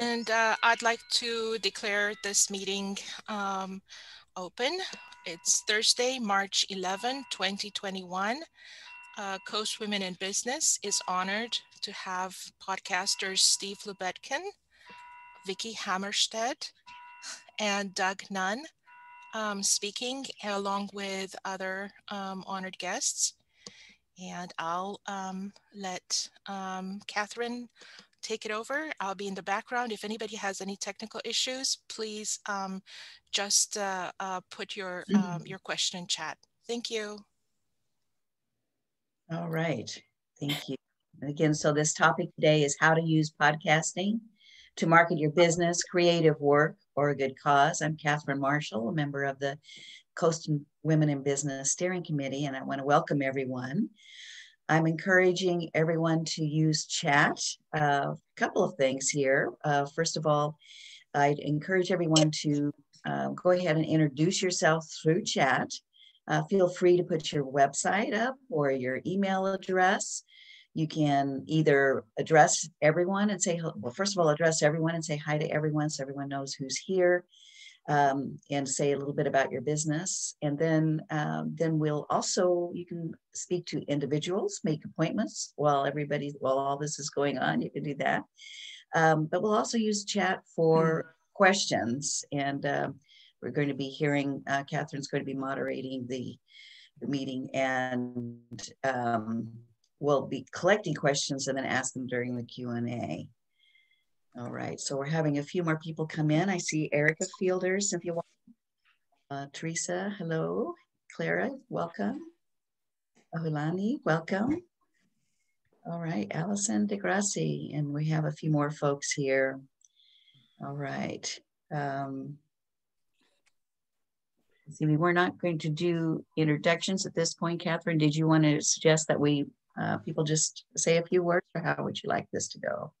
And uh, I'd like to declare this meeting um, open. It's Thursday, March 11, 2021. Uh, Coast Women in Business is honored to have podcasters Steve Lubetkin, Vicki Hammarstedt, and Doug Nunn um, speaking along with other um, honored guests. And I'll um, let um, Catherine take it over. I'll be in the background. If anybody has any technical issues, please um, just uh, uh, put your, um, mm-hmm. your question in chat. Thank you. All right, thank you. again, so this topic today is how to use podcasting to market your business, creative work, or a good cause. I'm Catherine Marshall, a member of the Coast Women in Business Steering Committee, and I want to welcome everyone. I'm encouraging everyone to use chat. Uh, a couple of things here. Uh, first of all, I'd encourage everyone to uh, go ahead and introduce yourself through chat. Uh, feel free to put your website up or your email address. You can either address everyone and say, well, first of all, address everyone and say hi to everyone so everyone knows who's here um, and say a little bit about your business. And then, um, then we'll also, you can speak to individuals, make appointments while everybody, while all this is going on, you can do that. Um, but we'll also use chat for mm questions. And uh, we're going to be hearing, uh, Catherine's going to be moderating the, the meeting and um, we'll be collecting questions and then ask them during the Q&A. All right, so we're having a few more people come in. I see Erica Fielders, if you want. Uh, Teresa, hello. Clara, welcome. Ahulani, welcome. All right, Allison DeGrassi, and we have a few more folks here. All right. Um, see, we're not going to do introductions at this point. Catherine, did you want to suggest that we uh, people just say a few words, or how would you like this to go?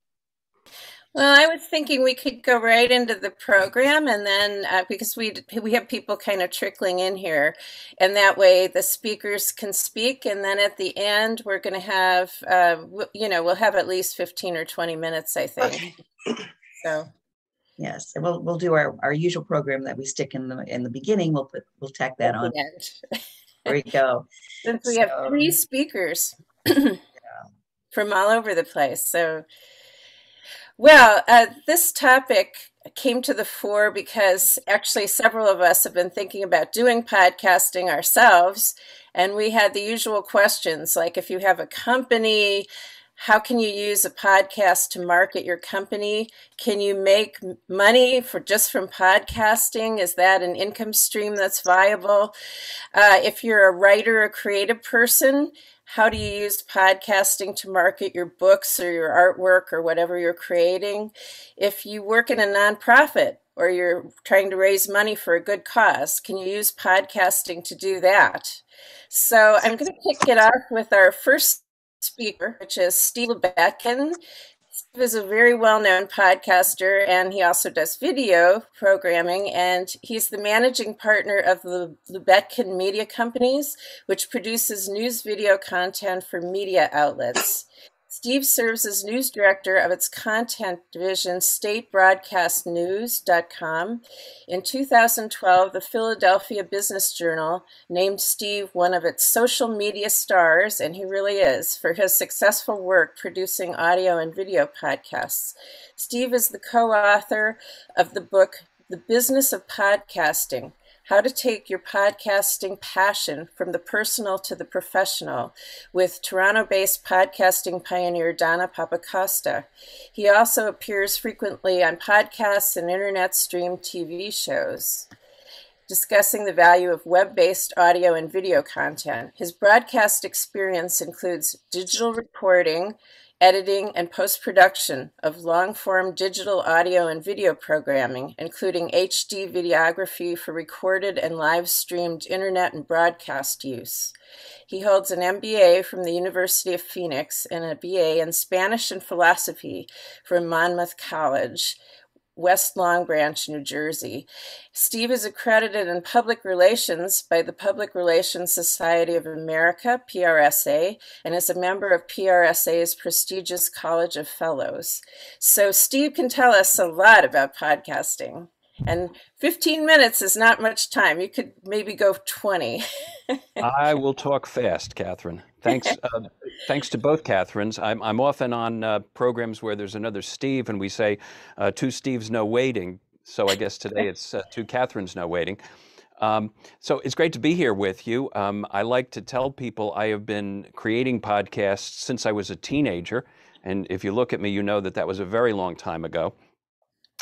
Well, I was thinking we could go right into the program, and then uh, because we we have people kind of trickling in here, and that way the speakers can speak, and then at the end we're going to have, uh, you know, we'll have at least fifteen or twenty minutes, I think. Okay. So. Yes, and we'll we'll do our, our usual program that we stick in the in the beginning. We'll put we'll tack that on. there we go. Since we so, have three speakers yeah. from all over the place, so well, uh, this topic came to the fore because actually several of us have been thinking about doing podcasting ourselves. And we had the usual questions like if you have a company, how can you use a podcast to market your company? Can you make money for just from podcasting? Is that an income stream that's viable? Uh, if you're a writer, a creative person, how do you use podcasting to market your books or your artwork or whatever you're creating? If you work in a nonprofit or you're trying to raise money for a good cause, can you use podcasting to do that? So I'm going to kick it off with our first speaker, which is Steve Lubetkin. Is a very well-known podcaster and he also does video programming and he's the managing partner of the Lubetkin Media Companies, which produces news video content for media outlets. Steve serves as news director of its content division, statebroadcastnews.com. In 2012, the Philadelphia Business Journal named Steve one of its social media stars, and he really is, for his successful work producing audio and video podcasts. Steve is the co author of the book, The Business of Podcasting how to take your podcasting passion from the personal to the professional with Toronto based podcasting pioneer Donna Papacosta. He also appears frequently on podcasts and internet stream TV shows discussing the value of web based audio and video content. His broadcast experience includes digital reporting, editing, and post production of long form digital audio and video programming, including HD videography for recorded and live streamed internet and broadcast use. He holds an MBA from the University of Phoenix and a BA in Spanish and philosophy from Monmouth College West Long Branch, New Jersey. Steve is accredited in public relations by the Public Relations Society of America, PRSA, and is a member of PRSA's prestigious College of Fellows. So, Steve can tell us a lot about podcasting. And 15 minutes is not much time. You could maybe go 20. I will talk fast, Catherine. Thanks. Uh, thanks to both Catherines. I'm, I'm often on uh, programs where there's another Steve, and we say uh, two Steves, no waiting. So I guess today it's uh, two Catherines, no waiting. Um, so it's great to be here with you. Um, I like to tell people I have been creating podcasts since I was a teenager. And if you look at me, you know that that was a very long time ago.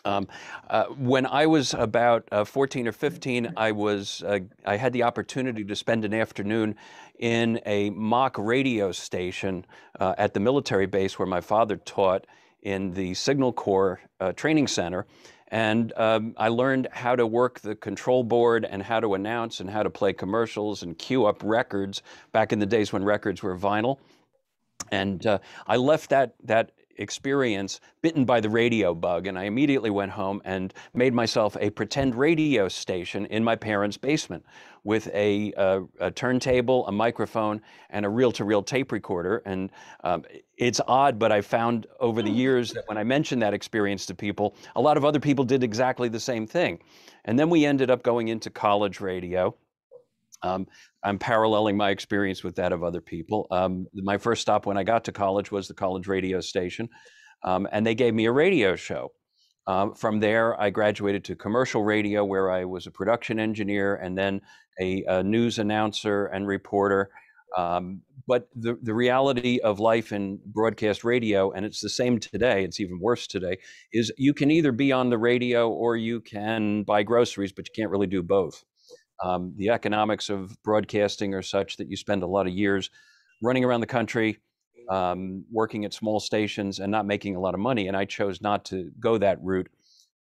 Um, uh, when I was about uh, 14 or 15, I was uh, I had the opportunity to spend an afternoon in a mock radio station uh, at the military base where my father taught in the Signal Corps uh, Training Center. And um, I learned how to work the control board and how to announce and how to play commercials and cue up records back in the days when records were vinyl. And uh, I left that that experience bitten by the radio bug, and I immediately went home and made myself a pretend radio station in my parents' basement with a, a, a turntable, a microphone, and a reel-to-reel tape recorder. And um, it's odd, but I found over the years that when I mentioned that experience to people, a lot of other people did exactly the same thing. And then we ended up going into college radio. Um, I'm paralleling my experience with that of other people. Um, my first stop when I got to college was the college radio station, um, and they gave me a radio show. Um, from there, I graduated to commercial radio, where I was a production engineer and then a, a news announcer and reporter. Um, but the, the reality of life in broadcast radio, and it's the same today, it's even worse today, is you can either be on the radio or you can buy groceries, but you can't really do both. Um, the economics of broadcasting are such that you spend a lot of years running around the country, um, working at small stations, and not making a lot of money. And I chose not to go that route.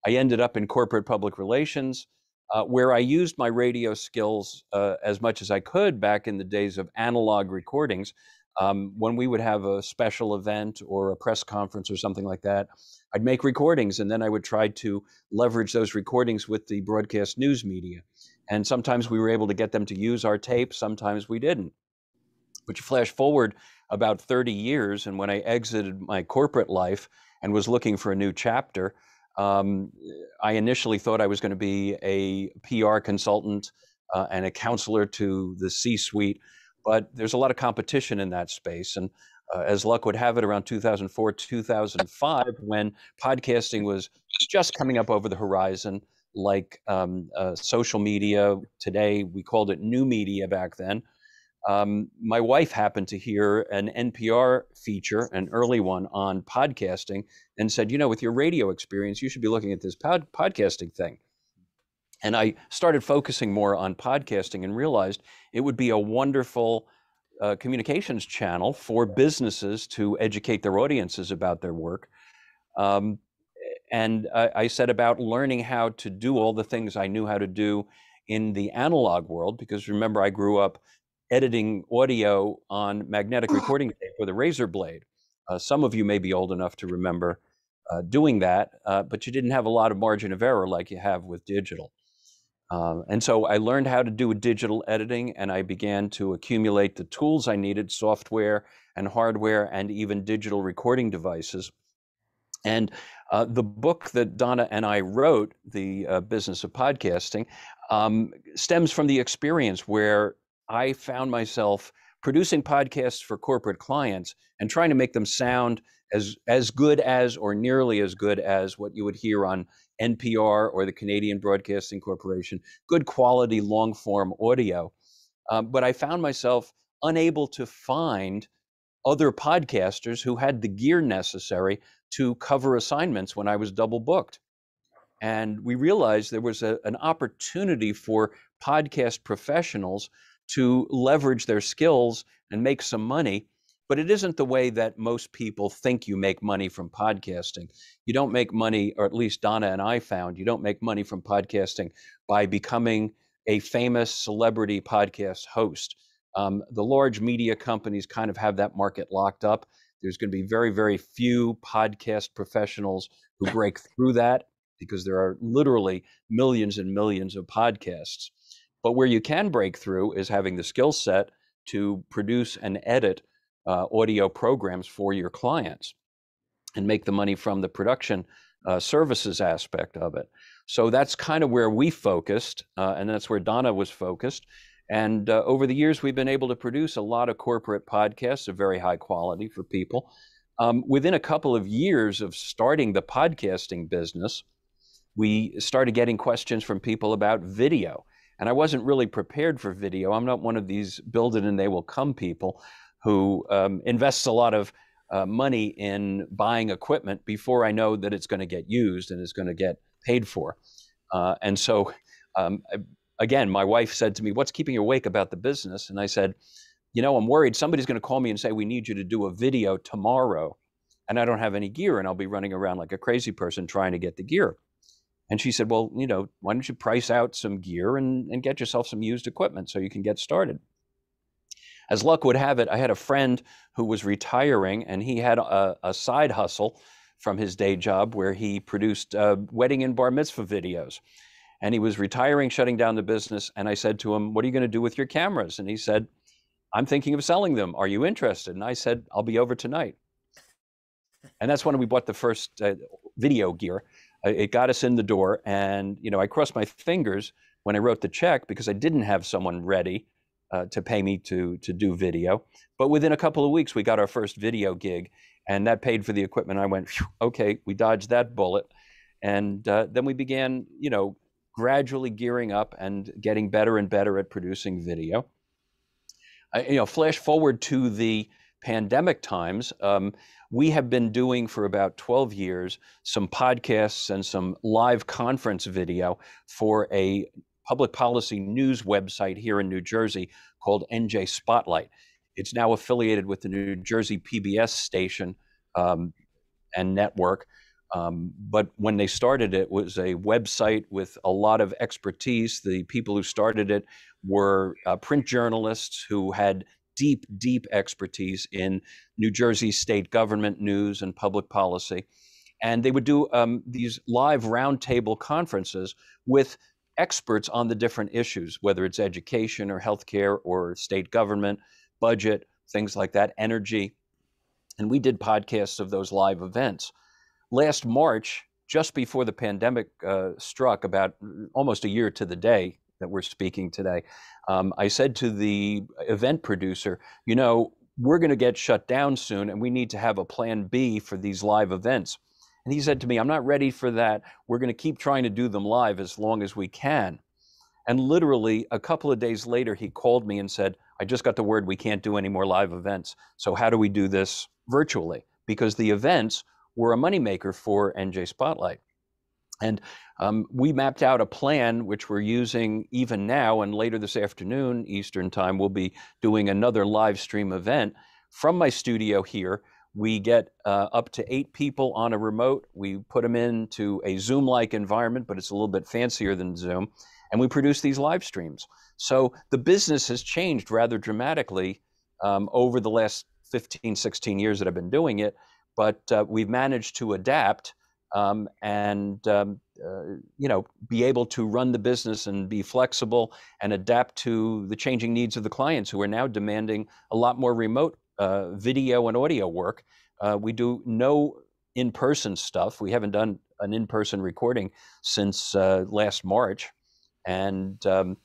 I ended up in corporate public relations, uh, where I used my radio skills uh, as much as I could back in the days of analog recordings. Um, when we would have a special event or a press conference or something like that, I'd make recordings and then I would try to leverage those recordings with the broadcast news media. And sometimes we were able to get them to use our tape, sometimes we didn't. But you flash forward about 30 years, and when I exited my corporate life and was looking for a new chapter, um, I initially thought I was going to be a PR consultant uh, and a counselor to the C suite, but there's a lot of competition in that space. And uh, as luck would have it, around 2004, 2005, when podcasting was just coming up over the horizon, like um, uh, social media. Today, we called it new media back then. Um, my wife happened to hear an NPR feature, an early one on podcasting, and said, You know, with your radio experience, you should be looking at this pod- podcasting thing. And I started focusing more on podcasting and realized it would be a wonderful uh, communications channel for businesses to educate their audiences about their work. Um, and I, I set about learning how to do all the things I knew how to do in the analog world, because remember, I grew up editing audio on magnetic recording tape with a razor blade. Uh, some of you may be old enough to remember uh, doing that, uh, but you didn't have a lot of margin of error like you have with digital. Um, and so I learned how to do digital editing and I began to accumulate the tools I needed software and hardware and even digital recording devices. And uh, the book that Donna and I wrote, The uh, Business of Podcasting, um, stems from the experience where I found myself producing podcasts for corporate clients and trying to make them sound as as good as or nearly as good as what you would hear on NPR or the Canadian Broadcasting Corporation, good quality long form audio. Um, but I found myself unable to find other podcasters who had the gear necessary to cover assignments when I was double booked. And we realized there was a, an opportunity for podcast professionals to leverage their skills and make some money. But it isn't the way that most people think you make money from podcasting. You don't make money, or at least Donna and I found, you don't make money from podcasting by becoming a famous celebrity podcast host. Um, the large media companies kind of have that market locked up. There's going to be very, very few podcast professionals who break through that. because there are literally millions and millions of podcasts. But where you can break through is having the skill set to produce and edit uh, audio programs for your clients and make the money from the production uh, services aspect of it. So that's kind of where we focused, uh, and that's where Donna was focused. And uh, over the years, we've been able to produce a lot of corporate podcasts of very high quality for people. Um, within a couple of years of starting the podcasting business, we started getting questions from people about video. And I wasn't really prepared for video. I'm not one of these build it and they will come people who um, invests a lot of uh, money in buying equipment before I know that it's going to get used and is going to get paid for. Uh, and so, um, again, my wife said to me, What's keeping you awake about the business? And I said, You know, I'm worried somebody's going to call me and say, We need you to do a video tomorrow. And I don't have any gear, and I'll be running around like a crazy person trying to get the gear. And she said, Well, you know, why don't you price out some gear and, and get yourself some used equipment so you can get started? As luck would have it, I had a friend who was retiring and he had a, a side hustle from his day job where he produced uh, wedding and bar mitzvah videos. And he was retiring, shutting down the business. And I said to him, What are you going to do with your cameras? And he said, I'm thinking of selling them. Are you interested? And I said, I'll be over tonight. And that's when we bought the first uh, video gear. It got us in the door. And, you know, I crossed my fingers when I wrote the check because I didn't have someone ready uh, to pay me to to do video. But within a couple of weeks, we got our first video gig, and that paid for the equipment. I went, okay, we dodged that bullet, and uh, then we began, you know, gradually gearing up and getting better and better at producing video. You know, flash forward to the pandemic times. Um, we have been doing for about 12 years some podcasts and some live conference video for a public policy news website here in New Jersey called NJ Spotlight. It's now affiliated with the New Jersey PBS station um, and network. Um, but when they started it, it was a website with a lot of expertise. The people who started it were uh, print journalists who had deep, deep expertise in New Jersey state government news and public policy. And they would do um, these live roundtable conferences with experts on the different issues, whether it's education or healthcare or state government, budget, things like that, energy. And we did podcasts of those live events. Last March, just before the pandemic uh, struck, about almost a year to the day that we're speaking today, um, I said to the event producer, you know, we're going to get shut down soon and we need to have a plan B for these live events. And he said to me, I'm not ready for that. We're going to keep trying to do them live as long as we can. And literally a couple of days later, he called me and said, I just got the word we can't do any more live events. So how do we do this virtually? Because the events were a moneymaker for NJ Spotlight. And um, we mapped out a plan which we're using even now, and later this afternoon, Eastern Time, we'll be doing another live stream event from my studio here we get uh, up to eight people on a remote. We put them into a Zoom like environment, but it's a little bit fancier than Zoom. And we produce these live streams. So the business has changed rather dramatically um, over the last 15, 16 years that I've been doing it. But uh, we've managed to adapt um, and um, uh, you know be able to run the business and be flexible and adapt to the changing needs of the clients who are now demanding a lot more remote uh, video and audio work. Uh, we do no in person stuff. We haven't done an in person recording since uh, last March. And um,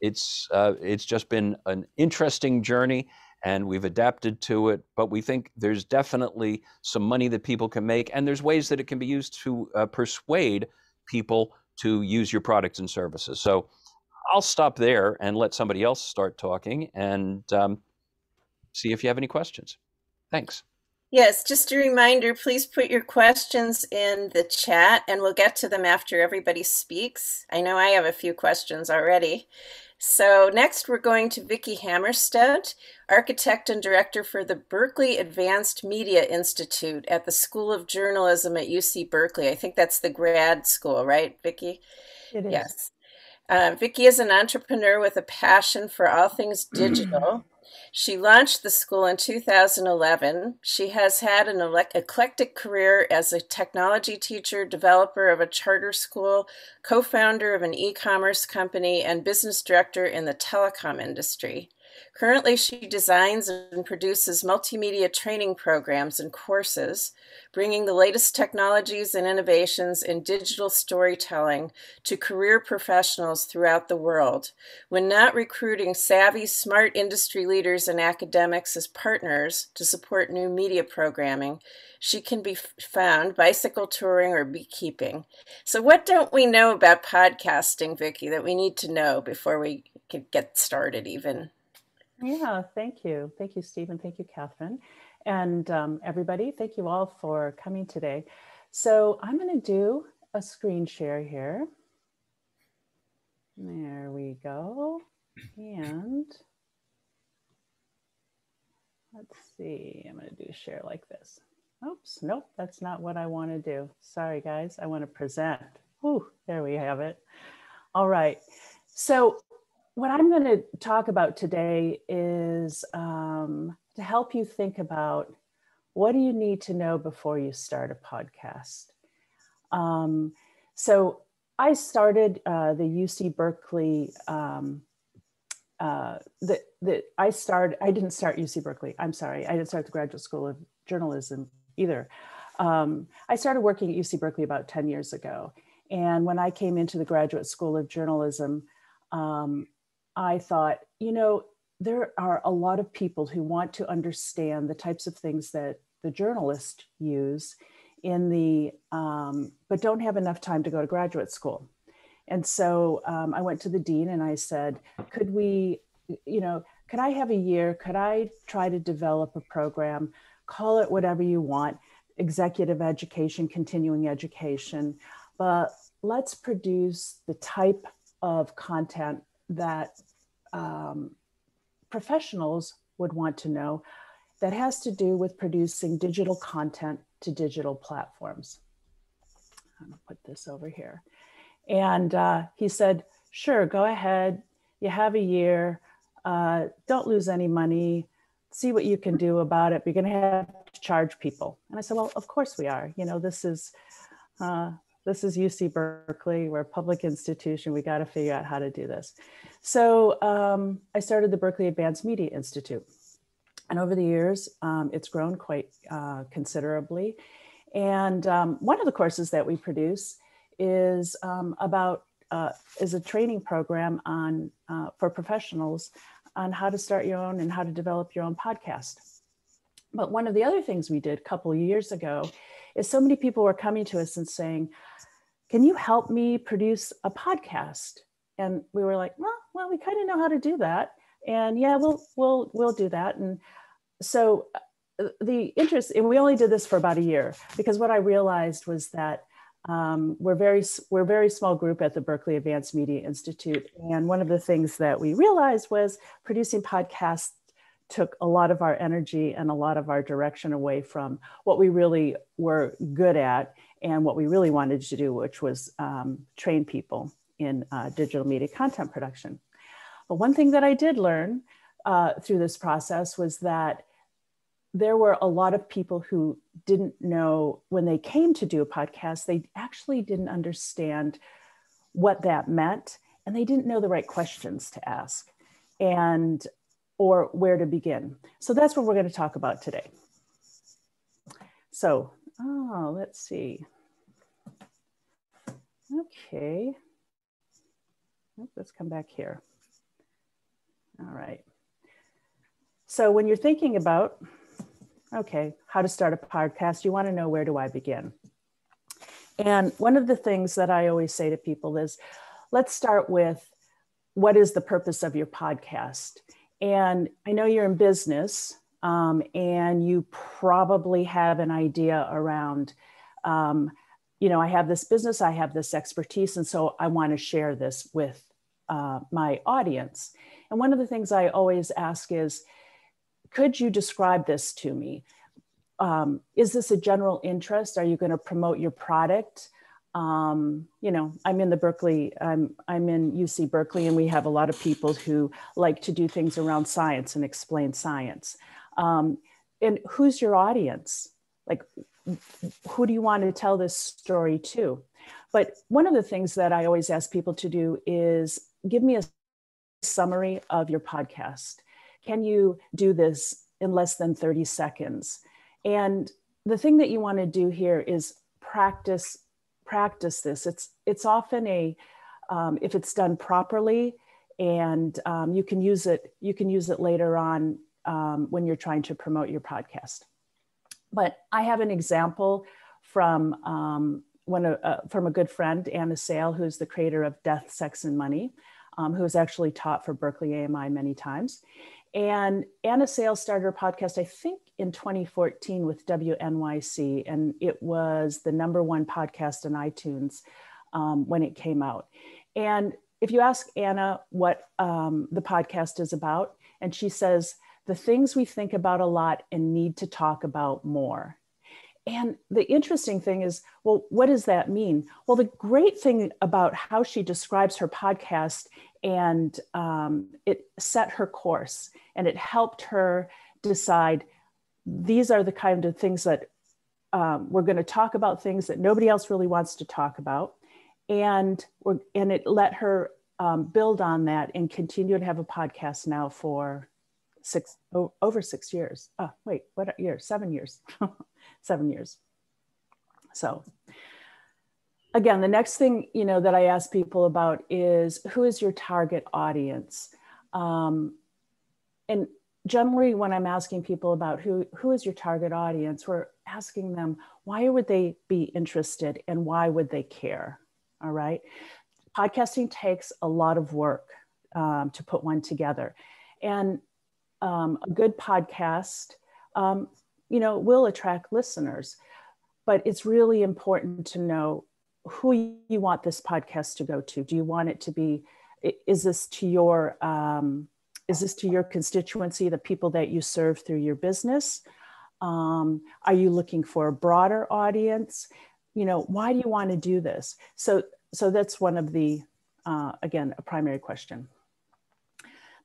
it's, uh, it's just been an interesting journey and we've adapted to it. But we think there's definitely some money that people can make, and there's ways that it can be used to uh, persuade people to use your products and services. So I'll stop there and let somebody else start talking. And um, see if you have any questions. Thanks. Yes, just a reminder please put your questions in the chat and we'll get to them after everybody speaks. I know I have a few questions already. So, next we're going to Vicki Hammarstedt, architect and director for the Berkeley Advanced Media Institute at the School of Journalism at UC Berkeley. I think that's the grad school, right, Vicki? It is. Yes. Uh, Vicki is an entrepreneur with a passion for all things digital. She launched the school in 2011. She has had an eclectic career as a technology teacher, developer of a charter school, co founder of an e commerce company, and business director in the telecom industry. Currently, she designs and produces multimedia training programs and courses, bringing the latest technologies and innovations in digital storytelling to career professionals throughout the world. When not recruiting savvy, smart industry leaders and academics as partners to support new media programming, she can be found bicycle touring or beekeeping. So, what don't we know about podcasting, Vicki, that we need to know before we can get started, even? Yeah, thank you. Thank you, Stephen. Thank you, Catherine. And um, everybody, thank you all for coming today. So I'm going to do a screen share here. There we go. And let's see, I'm going to do share like this. Oops, nope, that's not what I want to do. Sorry, guys, I want to present. Ooh, there we have it. All right. So what I'm going to talk about today is um, to help you think about what do you need to know before you start a podcast. Um, so I started uh, the UC Berkeley. Um, uh, the, I started. I didn't start UC Berkeley. I'm sorry. I didn't start the Graduate School of Journalism either. Um, I started working at UC Berkeley about 10 years ago. And when I came into the Graduate School of Journalism, um, I thought, you know, there are a lot of people who want to understand the types of things that the journalists use in the, um, but don't have enough time to go to graduate school. And so um, I went to the dean and I said, could we, you know, could I have a year? Could I try to develop a program? Call it whatever you want executive education, continuing education, but let's produce the type of content that um, professionals would want to know that has to do with producing digital content to digital platforms. I'm gonna put this over here. And uh, he said, sure, go ahead. You have a year. Uh, don't lose any money. See what you can do about it. You're going to have to charge people. And I said, well, of course we are. You know, this is uh, this is UC Berkeley. We're a public institution. We got to figure out how to do this. So um, I started the Berkeley Advanced Media Institute. And over the years, um, it's grown quite uh, considerably. And um, one of the courses that we produce is um, about uh, is a training program on uh, for professionals on how to start your own and how to develop your own podcast. But one of the other things we did a couple years ago is so many people were coming to us and saying, "Can you help me produce a podcast?" And we were like, "Well, well, we kind of know how to do that." And yeah, we'll we'll we'll do that. And so uh, the interest, and we only did this for about a year because what I realized was that um, we're very we're a very small group at the Berkeley Advanced Media Institute, and one of the things that we realized was producing podcasts took a lot of our energy and a lot of our direction away from what we really were good at and what we really wanted to do, which was um, train people in uh, digital media content production. But one thing that I did learn uh, through this process was that there were a lot of people who didn't know when they came to do a podcast, they actually didn't understand what that meant and they didn't know the right questions to ask. And or where to begin. So that's what we're going to talk about today. So, oh, let's see. Okay. Let's come back here. All right. So when you're thinking about, okay, how to start a podcast, you want to know where do I begin? And one of the things that I always say to people is, let's start with what is the purpose of your podcast? And I know you're in business um, and you probably have an idea around, um, you know, I have this business, I have this expertise, and so I want to share this with uh, my audience. And one of the things I always ask is, could you describe this to me? Um, is this a general interest? Are you going to promote your product? Um, you know, I'm in the Berkeley, I'm, I'm in UC Berkeley, and we have a lot of people who like to do things around science and explain science. Um, and who's your audience? Like, who do you want to tell this story to? But one of the things that I always ask people to do is give me a summary of your podcast. Can you do this in less than 30 seconds? And the thing that you want to do here is practice practice this. It's it's often a um, if it's done properly, and um, you can use it. You can use it later on um, when you're trying to promote your podcast. But I have an example from um, one uh, from a good friend, Anna Sale, who's the creator of Death, Sex, and Money, um, who has actually taught for Berkeley AMI many times. And Anna Sales started her podcast, I think, in 2014 with WNYC, and it was the number one podcast on iTunes um, when it came out. And if you ask Anna what um, the podcast is about, and she says, the things we think about a lot and need to talk about more. And the interesting thing is, well, what does that mean? Well, the great thing about how she describes her podcast and um, it set her course and it helped her decide these are the kind of things that um, we're going to talk about things that nobody else really wants to talk about. And and it let her um, build on that and continue to have a podcast now for six oh, over six years. Oh wait what year seven years. Seven years. So again the next thing you know that i ask people about is who is your target audience? Um, and generally when i'm asking people about who who is your target audience we're asking them why would they be interested and why would they care? All right? Podcasting takes a lot of work um, to put one together. And um, a good podcast um, you know will attract listeners. But it's really important to know who you want this podcast to go to do you want it to be is this to your um, is this to your constituency, the people that you serve through your business? Um, are you looking for a broader audience? You know, why do you want to do this? So, so that's one of the, uh, again, a primary question.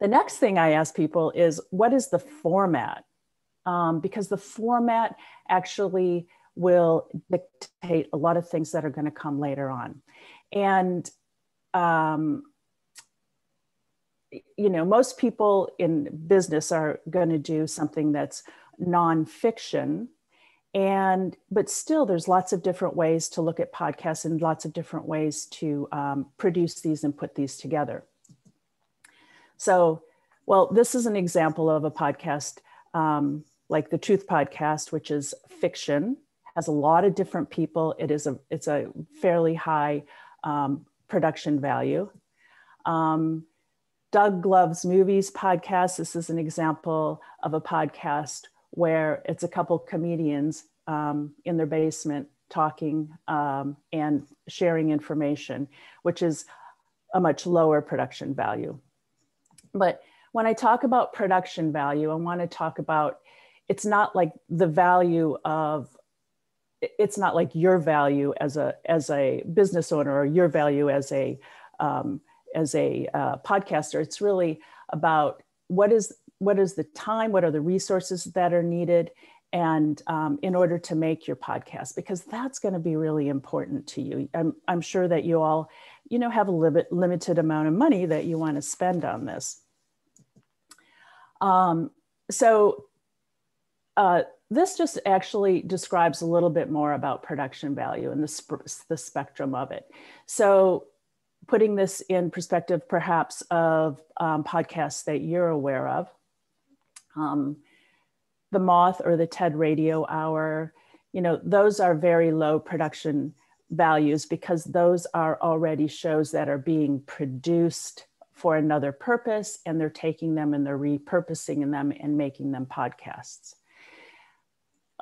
The next thing I ask people is, what is the format? Um, because the format actually will dictate a lot of things that are going to come later on. And um, you know, most people in business are going to do something that's nonfiction. And, but still, there's lots of different ways to look at podcasts and lots of different ways to um, produce these and put these together. So, well, this is an example of a podcast um, like the Truth Podcast, which is fiction, has a lot of different people. It is a, it's a fairly high um, production value. Um, Doug Loves Movies podcast. This is an example of a podcast where it's a couple comedians um, in their basement talking um, and sharing information, which is a much lower production value. But when I talk about production value, I want to talk about it's not like the value of it's not like your value as a as a business owner or your value as a um, as a uh, podcaster. It's really about what is what is the time, what are the resources that are needed, and um, in order to make your podcast, because that's going to be really important to you. I'm, I'm sure that you all, you know, have a limit, limited amount of money that you want to spend on this. Um, so uh, this just actually describes a little bit more about production value and the, sp the spectrum of it. So putting this in perspective, perhaps, of um, podcasts that you're aware of. Um, the Moth or the TED Radio Hour, you know, those are very low production values because those are already shows that are being produced for another purpose and they're taking them and they're repurposing them and making them podcasts.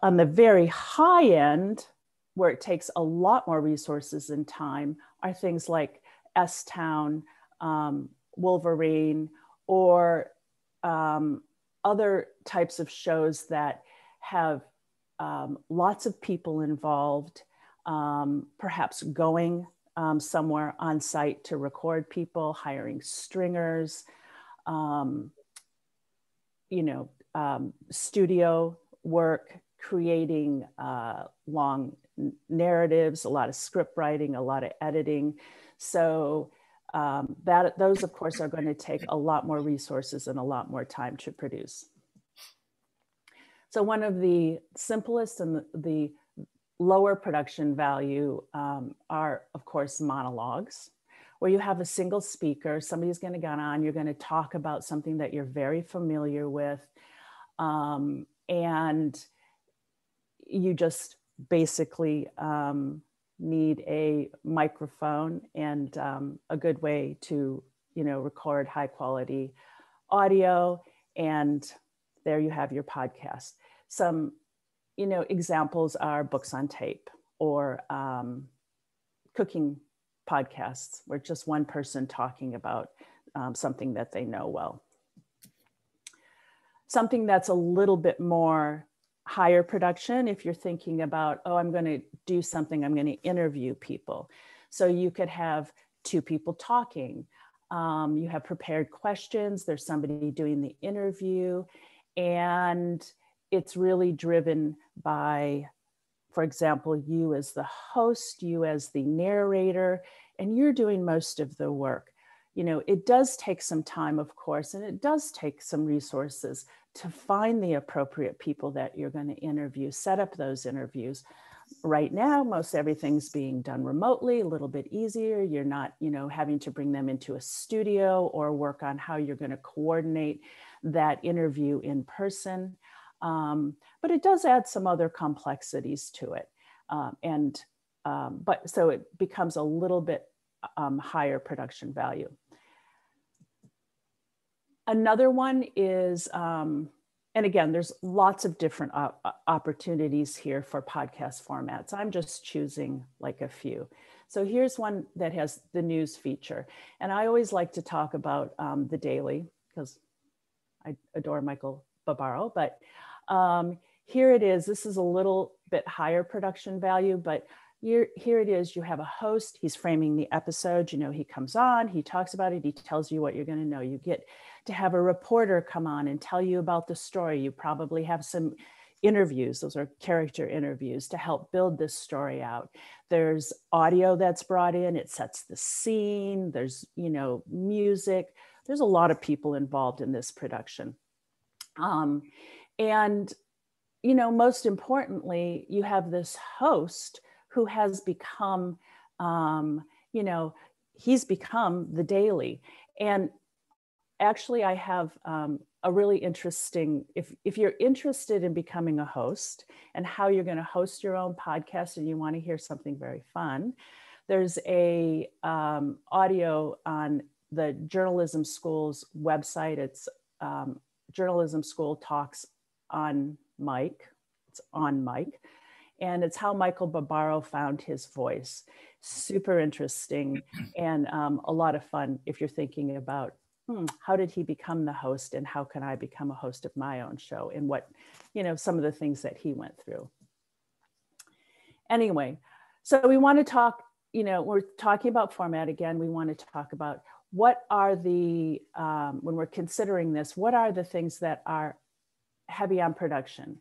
On the very high end, where it takes a lot more resources and time, are things like S Town, um, Wolverine, or um, other types of shows that have um, lots of people involved. um, perhaps going um, somewhere on site to record people, hiring stringers, um, you know, studio work, creating uh, long narratives, a lot of script writing, a lot of editing. So um, that those, of course, are going to take a lot more resources and a lot more time to produce. So one of the simplest and the, lower production value um, are, of course, monologues, where you have a single speaker, somebody's going to get on, you're going to talk about something that you're very familiar with, um, and you just basically um, need a microphone and um, a good way to, you know, record high quality audio, and there you have your podcast. Some you know, examples are books on tape or um, cooking podcasts where just one person talking about um, something that they know well. Something that's a little bit more higher production if you're thinking about, oh, I'm going to do something, I'm going to interview people. So you could have two people talking. Um, you have prepared questions, there's somebody doing the interview, and it's really driven by, for example, you as the host, you as the narrator, and you're doing most of the work. You know, it does take some time, of course, and it does take some resources to find the appropriate people that you're going to interview, set up those interviews. Right now, most everything's being done remotely, a little bit easier. You're not, you know, having to bring them into a studio or work on how you're going to coordinate that interview in person. Um, but it does add some other complexities to it. Um, and, um, but so it becomes a little bit um, higher production value. Another one is, um, and again, there's lots of different opportunities here for podcast formats. I'm just choosing like a few. So here's one that has the news feature. And I always like to talk about um, the daily because I adore Michael Barbaro, but um, here it is. This is a little bit higher production value, but here, here it is. You have a host. He's framing the episode. You know, he comes on, he talks about it, he tells you what you're going to know. You get to have a reporter come on and tell you about the story. You probably have some interviews those are character interviews to help build this story out there's audio that's brought in it sets the scene there's you know music there's a lot of people involved in this production um, and, you know, most importantly, you have this host who has become, um, you know, he's become the daily. And actually, I have um, a really interesting, if, if you're interested in becoming a host and how you're going to host your own podcast and you want to hear something very fun, there's a um, audio on the journalism school's website. It's um, journalism school talks on mic. It's on mic. And it's how Michael Barbaro found his voice. Super interesting and um, a lot of fun if you're thinking about hmm, how did he become the host and how can I become a host of my own show and what, you know, some of the things that he went through. Anyway, so we want to talk, you know, we're talking about format again. We want to talk about what are the, um, when we're considering this, what are the things that are heavy on production.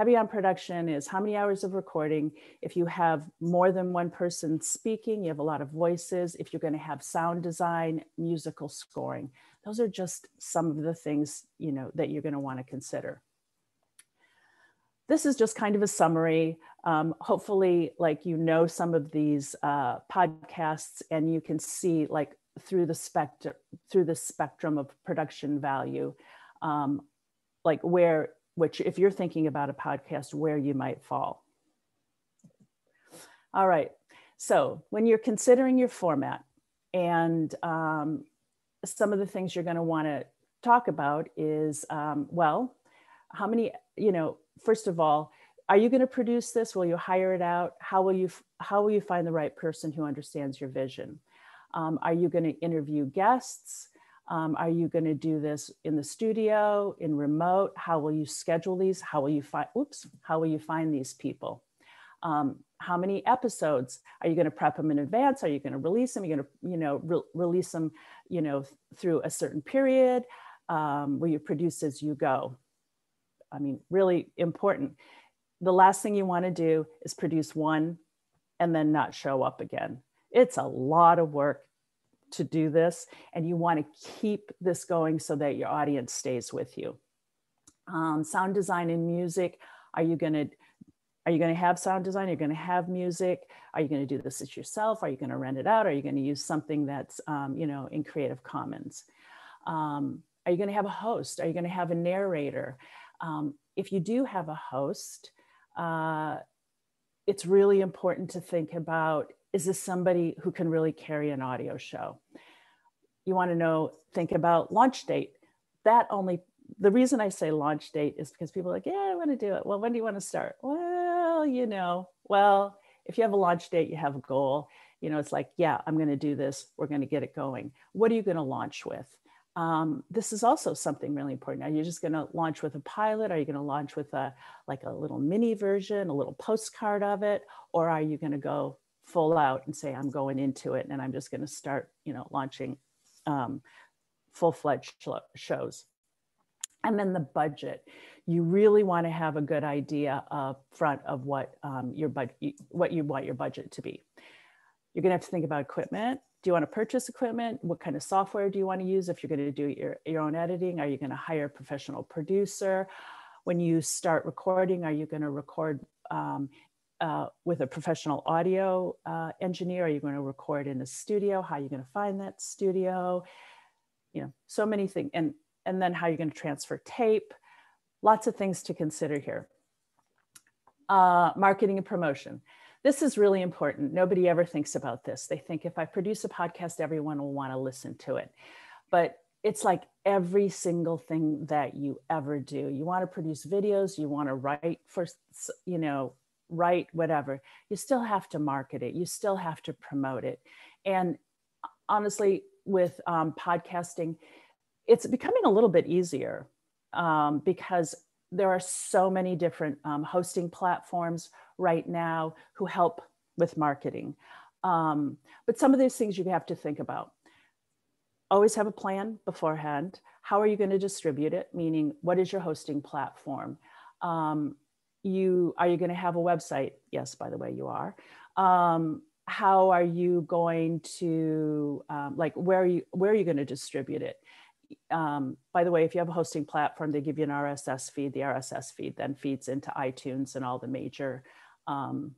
Heavy on production is how many hours of recording. If you have more than one person speaking, you have a lot of voices. If you're going to have sound design, musical scoring, those are just some of the things you know that you're going to want to consider. This is just kind of a summary. Um, hopefully, like you know some of these uh, podcasts, and you can see like through the spectrum through the spectrum of production value. Um, like where which if you're thinking about a podcast where you might fall. All right. So when you're considering your format and um, some of the things you're going to want to talk about is um, well how many you know first of all are you going to produce this? Will you hire it out? How will you how will you find the right person who understands your vision? Um, are you going to interview guests um, are you going to do this in the studio, in remote? How will you schedule these? How will you find? Oops. How will you find these people? Um, how many episodes are you going to prep them in advance? Are you going to release them? Are you going to, you know, re- release them, you know, through a certain period? Um, will you produce as you go? I mean, really important. The last thing you want to do is produce one and then not show up again. It's a lot of work to do this, and you want to keep this going so that your audience stays with you. Um, sound design and music. Are you going to are you going to have sound design? Are you going to have music? Are you going to do this yourself? Are you going to rent it out? Are you going to use something that's, um, you know, in Creative Commons? Um, are you going to have a host? Are you going to have a narrator? Um, if you do have a host, uh, it's really important to think about, is this somebody who can really carry an audio show? You want to know, think about launch date. That only the reason I say launch date is because people are like, yeah, I want to do it. Well, when do you want to start? Well, you know, well, if you have a launch date, you have a goal. You know, it's like, yeah, I'm going to do this. We're going to get it going. What are you going to launch with? Um, this is also something really important. Are you just going to launch with a pilot? Are you going to launch with a like a little mini version, a little postcard of it, or are you going to go full out and say, I'm going into it and I'm just going to start, you know, launching um, full-fledged shows? And then the budget. You really want to have a good idea up front of what um, your budget, what you want your budget to be. You're going to have to think about equipment. Do you want to purchase equipment? What kind of software do you want to use? If you're going to do your, your own editing, are you going to hire a professional producer? When you start recording, are you going to record um, uh, with a professional audio uh, engineer? Are you going to record in a studio? How are you going to find that studio? You know, so many things. And and then how you're going to transfer tape. Lots of things to consider here. Uh, marketing and promotion. This is really important. Nobody ever thinks about this. They think if I produce a podcast, everyone will want to listen to it. But it's like every single thing that you ever do. You want to produce videos, you want to write for, you know, write whatever. You still have to market it, you still have to promote it. And honestly, with um, podcasting, it's becoming a little bit easier um, because there are so many different um, hosting platforms right now who help with marketing. Um, but some of these things you have to think about. Always have a plan beforehand. How are you going to distribute it? Meaning, what is your hosting platform? Um, you are you going to have a website? Yes, by the way, you are. Um, how are you going to um, like where are you where are you going to distribute it? um, by the way, if you have a hosting platform, they give you an RSS feed. The RSS feed then feeds into iTunes and all the major um,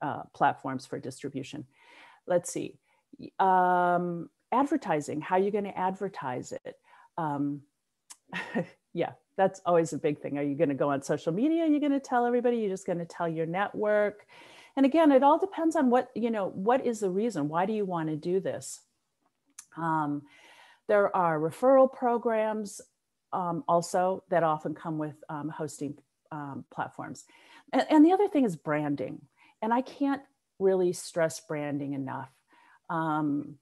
uh, platforms for distribution. Let's see. Um, advertising, how are you going to advertise it? Um, yeah, that's always a big thing. Are you going to go on social media? Are you going to tell everybody? You're just going to tell your network? And again, it all depends on what, you know, what is the reason? Why do you want to do this? Um, there are referral programs um, also that often come with um, hosting um, platforms. And, and, the other thing is branding. And I can't really stress branding enough. Um,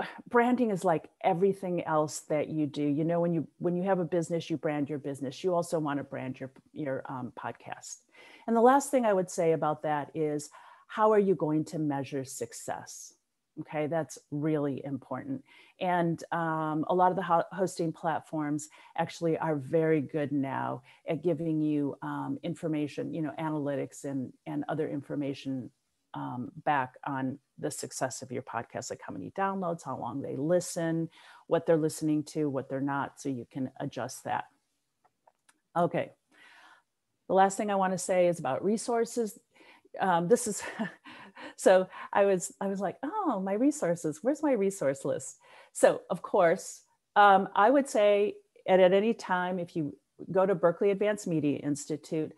branding is like everything else that you do. You know, when you when you have a business, you brand your business. You also want to brand your your um, podcast. And the last thing I would say about that is, how are you going to measure success? Okay, that's really important. And um, a lot of the ho hosting platforms actually are very good now at giving you um, information, you know, analytics and, and other information um, back on the success of your podcast, like how many downloads, how long they listen, what they're listening to, what they're not, so you can adjust that. Okay. The last thing I want to say is about resources. Um, this is so I was I was like, oh, my resources. Where's my resource list? So of course, um, I would say at, at any time, if you go to Berkeley Advanced Media Institute,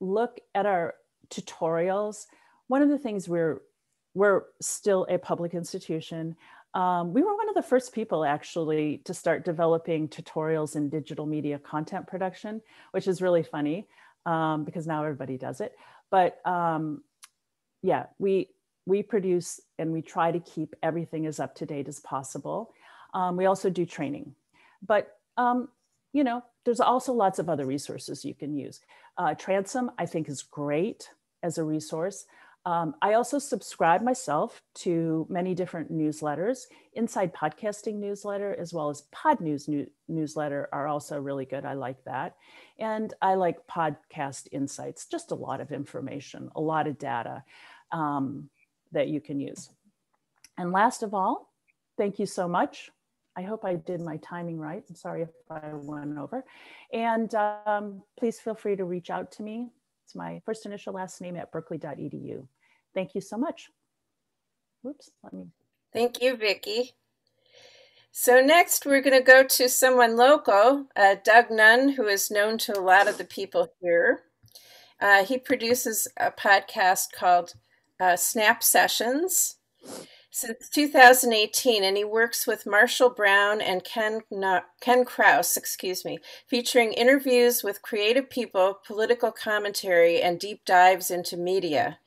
look at our tutorials. One of the things we're we're still a public institution. Um, we were one of the first people actually to start developing tutorials in digital media content production, which is really funny um, because now everybody does it. But um, yeah, we we produce and we try to keep everything as up to date as possible. Um, we also do training, but um, you know, there's also lots of other resources you can use. Uh, Transom, I think, is great. as a resource. Um, I also subscribe myself to many different newsletters. Inside Podcasting newsletter, as well as Pod News new, newsletter, are also really good. I like that. And I like Podcast Insights, just a lot of information, a lot of data um, that you can use. And last of all, thank you so much. I hope I did my timing right. I'm sorry if I went over. And um, please feel free to reach out to me it's my first initial last name at berkeley.edu. Thank you so much. Whoops, let me. Thank you, Vicki. So next we're going to go to someone local, uh, Doug Nunn, who is known to a lot of the people here. Uh, he produces a podcast called uh, Snap Sessions since 2018, and he works with Marshall Brown and Ken, Ken Kraus, excuse me, featuring interviews with creative people, political commentary, and deep dives into media.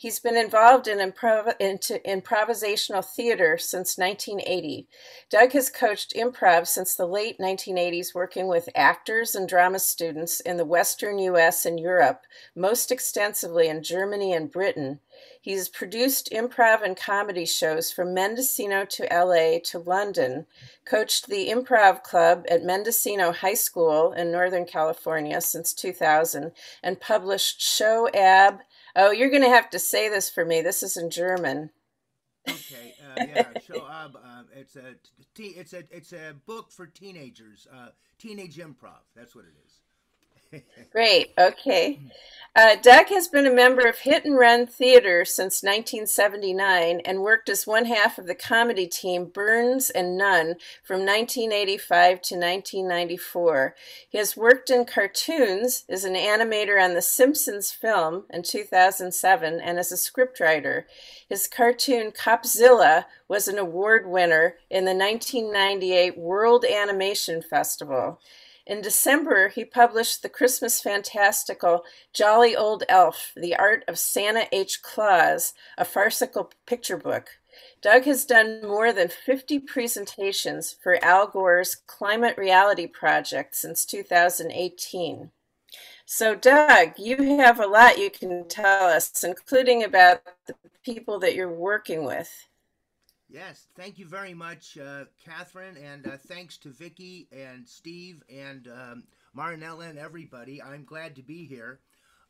He's been involved in improv- improvisational theater since 1980. Doug has coached improv since the late 1980s, working with actors and drama students in the Western US and Europe, most extensively in Germany and Britain. He's produced improv and comedy shows from Mendocino to LA to London, coached the Improv Club at Mendocino High School in Northern California since 2000, and published Show Ab Oh, you're going to have to say this for me. This is in German. Okay, uh, yeah, show up. Uh, it's a it's a it's a book for teenagers. Uh, teenage improv. That's what it is. Great. Okay. Uh, Doug has been a member of Hit and Run Theater since 1979 and worked as one half of the comedy team Burns and Nunn from 1985 to 1994. He has worked in cartoons as an animator on the Simpsons film in 2007 and as a scriptwriter. His cartoon Copzilla was an award winner in the 1998 World Animation Festival. In December, he published the Christmas fantastical Jolly Old Elf, The Art of Santa H. Claus, a farcical picture book. Doug has done more than 50 presentations for Al Gore's Climate Reality Project since 2018. So, Doug, you have a lot you can tell us, including about the people that you're working with. Yes, thank you very much, uh, Catherine, and uh, thanks to Vicki and Steve and um, Marinella and everybody. I'm glad to be here.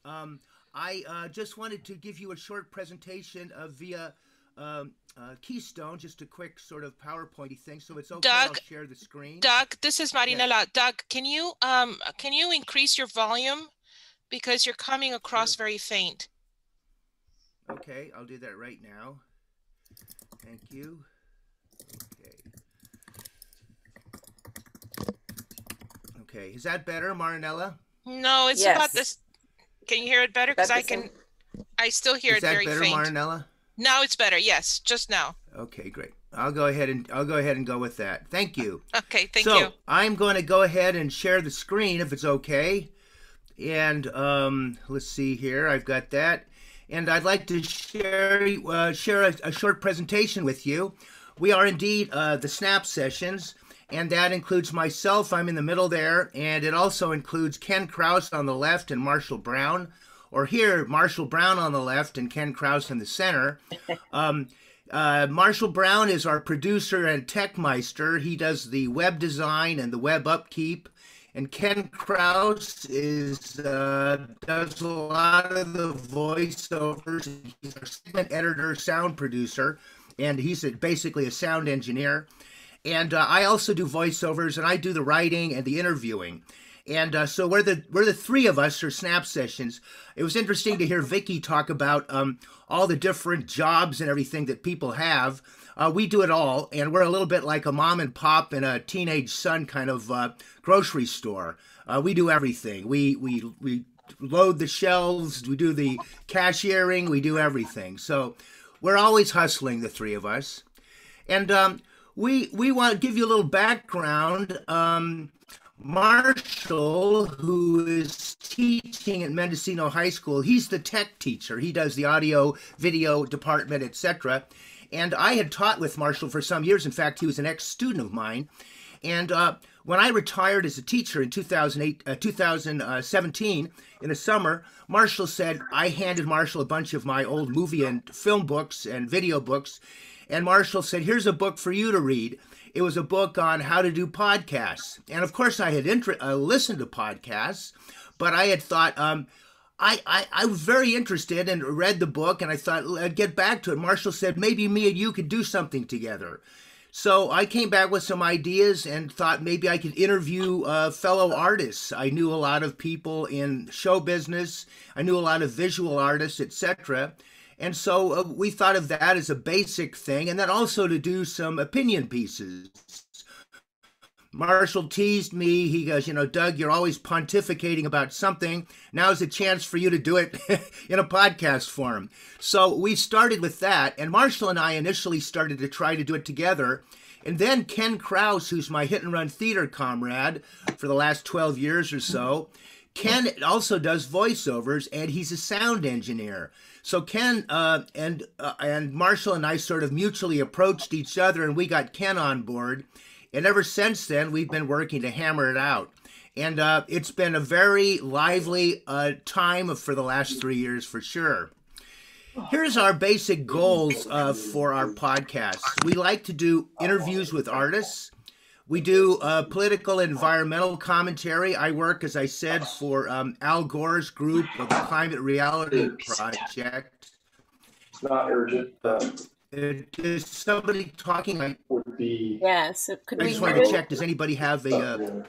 Um, I uh, just wanted to give you a short presentation of via um, uh, Keynote, just a quick sort of PowerPointy thing. So it's okay. Doug, I'll share the screen. Doug, this is Marinella. Yes. Doug, can you um, can you increase your volume because you're coming across sure. very faint. Okay, I'll do that right now. Thank you. Okay. Okay, is that better, Marinella? No, it's yes. about this. Can you hear it better? Because I can. I still hear is it very better, faint. Marinella? Now it's better. Yes, just now. Okay, great. I'll go ahead and I'll go ahead and go with that. Thank you. Okay, thank so, you. I'm going to go ahead and share the screen if it's okay. And um, let's see here. I've got that and I'd like to share uh, share a, a, short presentation with you. We are indeed uh, the Snap Sessions, and that includes myself. I'm in the middle there, and it also includes Ken Kraus on the left and Marshall Brown, or here Marshall Brown on the left and Ken Kraus in the center. Um, uh, Marshall Brown is our producer and tech meister. He does the web design and the web upkeep. And Ken Kraus is uh, does a lot of the voiceovers. He's our segment editor, sound producer, and he's a, basically a sound engineer. And uh, I also do voiceovers, and I do the writing and the interviewing. And uh, so we're the we're the three of us for snap sessions. It was interesting to hear Vicki talk about um, all the different jobs and everything that people have. Uh, we do it all, and we're a little bit like a mom and pop and a teenage son kind of uh, grocery store. Uh, we do everything. We we we load the shelves. We do the cashiering. We do everything. So we're always hustling, the three of us, and um, we we want to give you a little background. Um, Marshall, who is teaching at Mendocino High School, he's the tech teacher. He does the audio, video department, etc. And I had taught with Marshall for some years. In fact, he was an ex student of mine. And uh, when I retired as a teacher in 2008, uh, 2017 in the summer, Marshall said I handed Marshall a bunch of my old movie and film books and video books, and Marshall said, "Here's a book for you to read." It was a book on how to do podcasts, and of course, I had uh, listened to podcasts, but I had thought. Um, I, I, I was very interested and read the book and I thought I'd get back to it. Marshall said maybe me and you could do something together. So I came back with some ideas and thought maybe I could interview uh, fellow artists. I knew a lot of people in show business. I knew a lot of visual artists, etc. And so uh, we thought of that as a basic thing, and then also to do some opinion pieces. Marshall teased me. He goes, You know, Doug, you're always pontificating about something. Now's a chance for you to do it in a podcast form. So we started with that. And Marshall and I initially started to try to do it together. And then Ken Kraus, who's my hit and run theater comrade for the last 12 years or so, Ken also does voiceovers and he's a sound engineer. So Ken uh, and uh, and Marshall and I sort of mutually approached each other, and we got Ken on board. And ever since then, we've been working to hammer it out. And uh, it's been a very lively uh, time for the last three years for sure. Here's our basic goals uh, for our podcast. We like to do interviews with artists. We do uh, political environmental commentary. I work, as I said, for um, Al Gore's group of the Climate Reality Project. It's not urgent. Uh, is somebody talking? I, would be. Yeah, so could I we just hear wanted to check. Does anybody have a? Uh,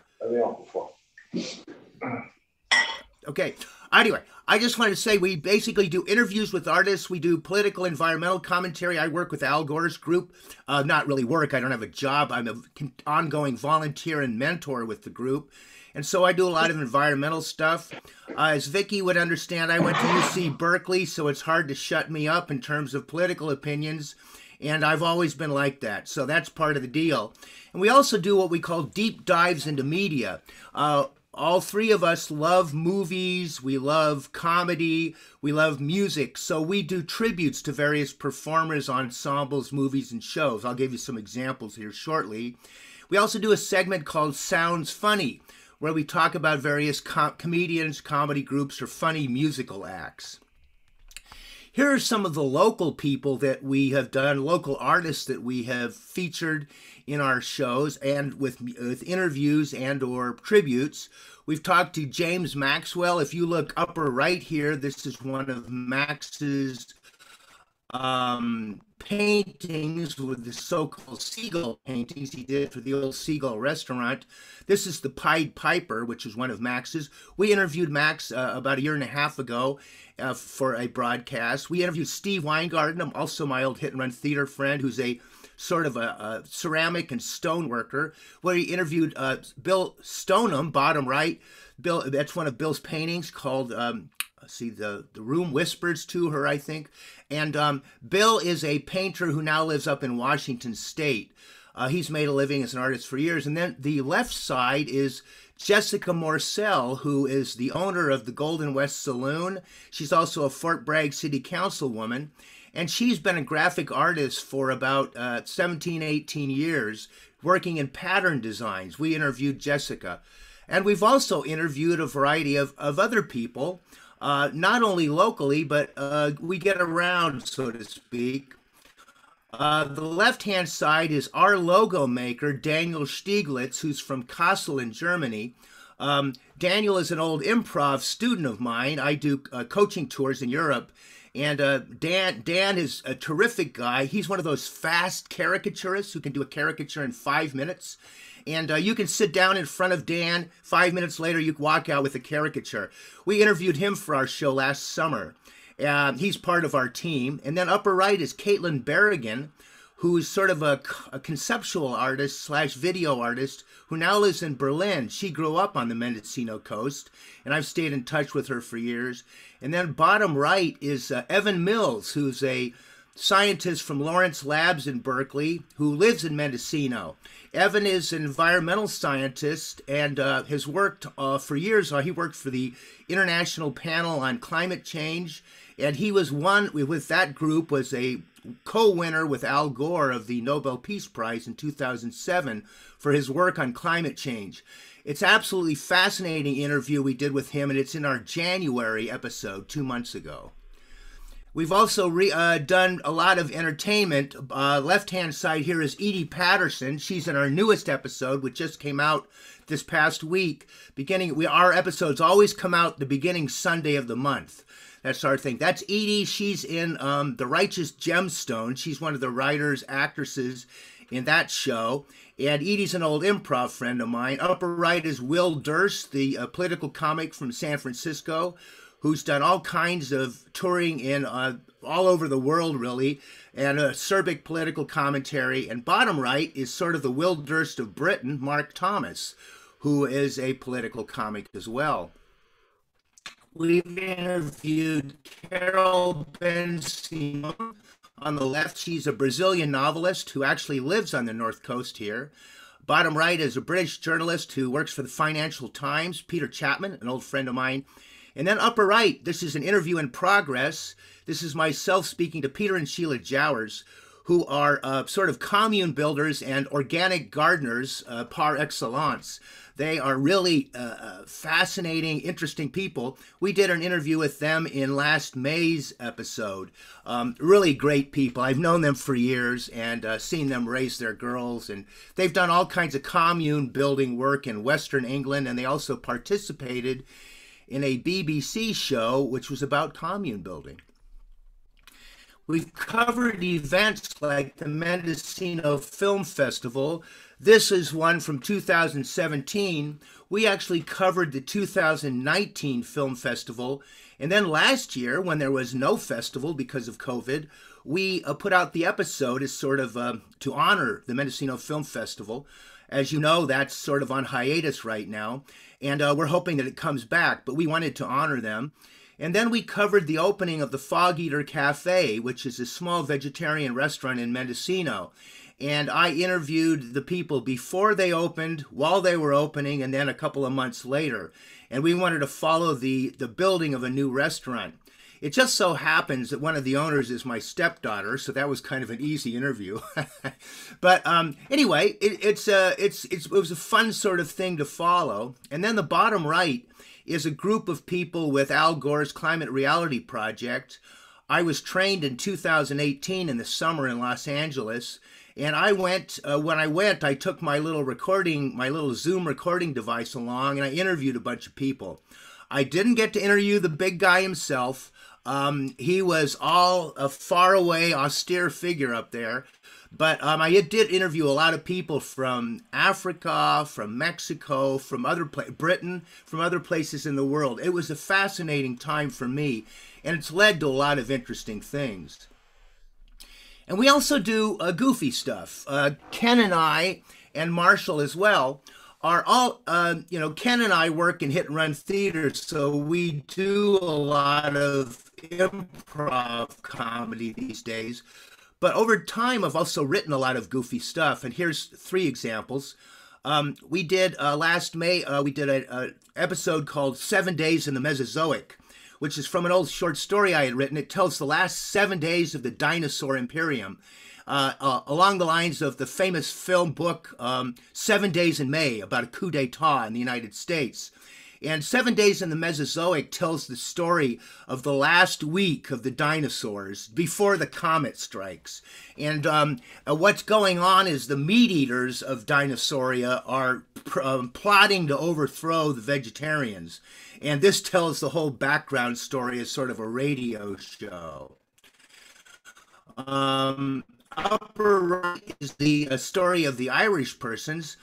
Okay. Anyway, I just wanted to say we basically do interviews with artists. We do political, environmental commentary. I work with Al Gore's group. Uh, not really work. I don't have a job. I'm an ongoing volunteer and mentor with the group. And so I do a lot of environmental stuff. Uh, as Vicki would understand, I went to UC Berkeley, so it's hard to shut me up in terms of political opinions. And I've always been like that. So that's part of the deal. And we also do what we call deep dives into media. Uh, all three of us love movies, we love comedy, we love music. So we do tributes to various performers, ensembles, movies, and shows. I'll give you some examples here shortly. We also do a segment called Sounds Funny, where we talk about various com- comedians, comedy groups, or funny musical acts. Here are some of the local people that we have done, local artists that we have featured in our shows and with, with interviews and or tributes. We've talked to James Maxwell. If you look upper right here, this is one of Max's um, paintings with the so-called seagull paintings he did for the old seagull restaurant. This is the Pied Piper, which is one of Max's. We interviewed Max uh, about a year and a half ago uh, for a broadcast. We interviewed Steve Weingarten, also my old hit and run theater friend, who's a sort of a, a ceramic and stone worker, where he interviewed uh, Bill Stoneham, bottom right. Bill, that's one of Bill's paintings called um, see the the room whispers to her i think. And um, bill is a painter who now lives up in washington state. Uh, he's made a living as an artist for years. And then the left side is jessica Morsell who is the owner of the golden west saloon. She's also a fort bragg city councilwoman. And she's been a graphic artist for about uh, 17 18 years working in pattern designs. We interviewed jessica. And we've also interviewed a variety of, of other people uh, not only locally, but uh, we get around, so to speak. Uh, the left hand side is our logo maker, Daniel Stieglitz, who's from Kassel in Germany. Um, Daniel is an old improv student of mine. I do uh, coaching tours in Europe. And uh, Dan, Dan is a terrific guy. He's one of those fast caricaturists who can do a caricature in five minutes and uh, you can sit down in front of Dan. Five minutes later, you walk out with a caricature. We interviewed him for our show last summer. Uh, he's part of our team. And then upper right is Caitlin Berrigan, who's sort of a, a conceptual artist slash video artist who now lives in Berlin. She grew up on the Mendocino coast, and I've stayed in touch with her for years. And then bottom right is uh, Evan Mills, who's a scientist from Lawrence Labs in Berkeley who lives in Mendocino. Evan is an environmental scientist and uh, has worked uh, for years. Uh, he worked for the International Panel on Climate Change and he was one with that group was a co-winner with Al Gore of the Nobel Peace Prize in 2007 for his work on climate change. It's absolutely fascinating interview we did with him, and it's in our January episode two months ago. We've also re, uh, done a lot of entertainment. Uh, left hand side here is Edi Patterson. She's in our newest episode, which just came out this past week. Beginning, we our episodes always come out the beginning Sunday of the month. That's our thing. That's Edi. She's in um, The Righteous Gemstone. She's one of the writers, actresses in that show. And Edi's an old improv friend of mine. Upper right is Will Durst, the uh, political comic from San Francisco, who's done all kinds of touring in uh, all over the world, really, and a acerbic political commentary. And bottom right is sort of the Will Durst of Britain, Mark Thomas, who is a political comic as well. We've interviewed Carol Bensimon. On the left, she's a Brazilian novelist who actually lives on the North Coast here. Bottom right is a British journalist who works for the Financial Times, Peter Chapman, an old friend of mine. And then upper right, this is an interview in progress. This is myself speaking to Peter and Sheila Jowers, who are uh, sort of commune builders and organic gardeners uh, par excellence. They are really uh, uh, fascinating, interesting people. We did an interview with them in last May's episode. Um, really great people. I've known them for years and uh, seen them raise their girls. And they've done all kinds of commune building work in Western England. And they also participated in a BBC show which was about commune building. We've covered events like the Mendocino Film Festival. This is one from 2017. We actually covered the 2019 Film Festival. And then last year, when there was no festival because of COVID, we uh, put out the episode as sort of uh, to honor the Mendocino Film Festival. As you know, that's sort of on hiatus right now. And uh, we're hoping that it comes back, but we wanted to honor them. And then we covered the opening of the Fog Eater Cafe, which is a small vegetarian restaurant in Mendocino. And I interviewed the people before they opened, while they were opening, and then a couple of months later. And we wanted to follow the, the building of a new restaurant. It just so happens that one of the owners is my stepdaughter, so that was kind of an easy interview. but um, anyway, it, it's, uh, it's, it's, it was a fun sort of thing to follow. And then the bottom right is a group of people with Al Gore's Climate Reality Project. I was trained in 2018 in the summer in Los Angeles. And I went, uh, when I went, I took my little recording, my little Zoom recording device along, and I interviewed a bunch of people. I didn't get to interview the big guy himself. Um, he was all a far away, austere figure up there. But um, I did interview a lot of people from Africa, from Mexico, from other Britain, from other places in the world. It was a fascinating time for me, and it's led to a lot of interesting things. And we also do uh, goofy stuff. Uh, Ken and I, and Marshall as well, are all, uh, you know, Ken and I work in hit and run theater, so we do a lot of improv comedy these days. But over time, I've also written a lot of goofy stuff, and here's three examples. Um, we did uh, last May. Uh, we did an episode called Seven Days in the Mesozoic, which is from an old short story I had written. It tells the last seven days of the dinosaur imperium, uh, uh along the lines of the famous film book um, Seven Days in May about a coup d'état in the United States. And Seven Days in the Mesozoic tells the story of the last week of the dinosaurs before the comet strikes. And um, uh, what's going on is the meat eaters of Dinosauria are um, plotting to overthrow the vegetarians. And this tells the whole background story as sort of a radio show. Um, upper right is the uh, story of the Irish persons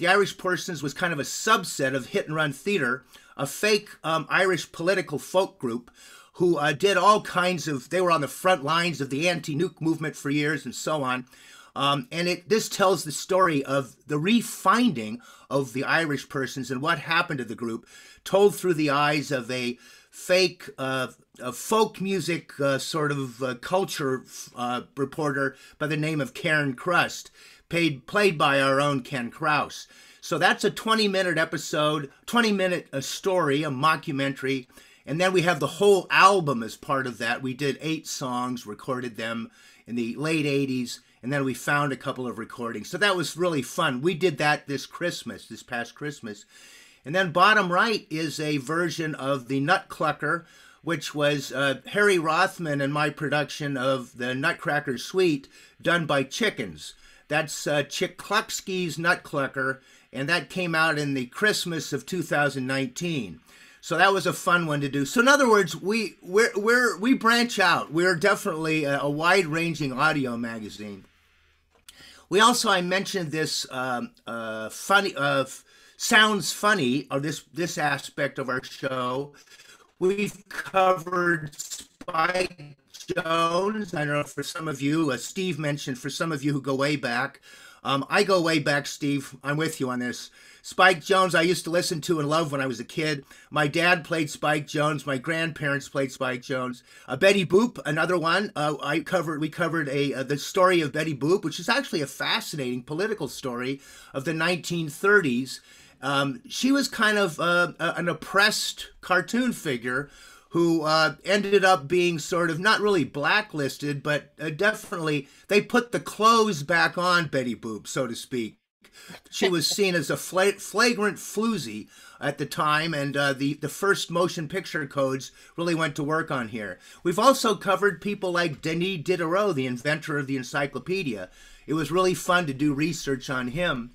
the Irish Persons was kind of a subset of hit and run theater, a fake um, Irish political folk group who uh, did all kinds of, they were on the front lines of the anti nuke movement for years and so on. Um, and it this tells the story of the refinding of the Irish persons and what happened to the group, told through the eyes of a fake uh, a folk music uh, sort of uh, culture uh, reporter by the name of Karen Crust paid, played by our own Ken Kraus. So that's a 20 minute episode, 20 minute a story, a mockumentary. And then we have the whole album as part of that. We did eight songs, recorded them in the late 80s, and then we found a couple of recordings. So that was really fun. We did that this Christmas, this past Christmas. And then bottom right is a version of the Nutclucker, which was uh, Harry Rothman and my production of the Nutcracker Suite done by Chickens. That's uh, Chick Klucksky's Nutclucker, and that came out in the Christmas of 2019. So that was a fun one to do. So in other words, we we're, we're we branch out. We're definitely a, a wide-ranging audio magazine. We also I mentioned this um, uh, funny of uh, sounds funny or this this aspect of our show. We've covered Spike Jones. I don't know for some of you, uh, Steve mentioned for some of you who go way back. Um, I go way back, Steve. I'm with you on this. Spike Jones, I used to listen to and love when I was a kid. My dad played Spike Jones. My grandparents played Spike Jones. Uh, Betty Boop, another one. Uh, I covered. We covered a uh, the story of Betty Boop, which is actually a fascinating political story of the 1930s. Um, she was kind of uh, an oppressed cartoon figure who uh, ended up being sort of not really blacklisted, but uh, definitely they put the clothes back on Betty Boop, so to speak. She was seen as a fla- flagrant floozy at the time, and uh, the the first motion picture codes really went to work on here. We've also covered people like Denis Diderot, the inventor of the encyclopedia. It was really fun to do research on him.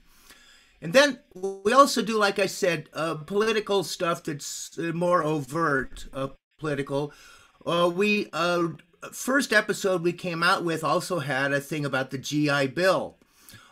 And then we also do, like I said, uh, political stuff that's uh, more overt, uh, political. Uh, we uh, first episode we came out with also had a thing about the GI Bill.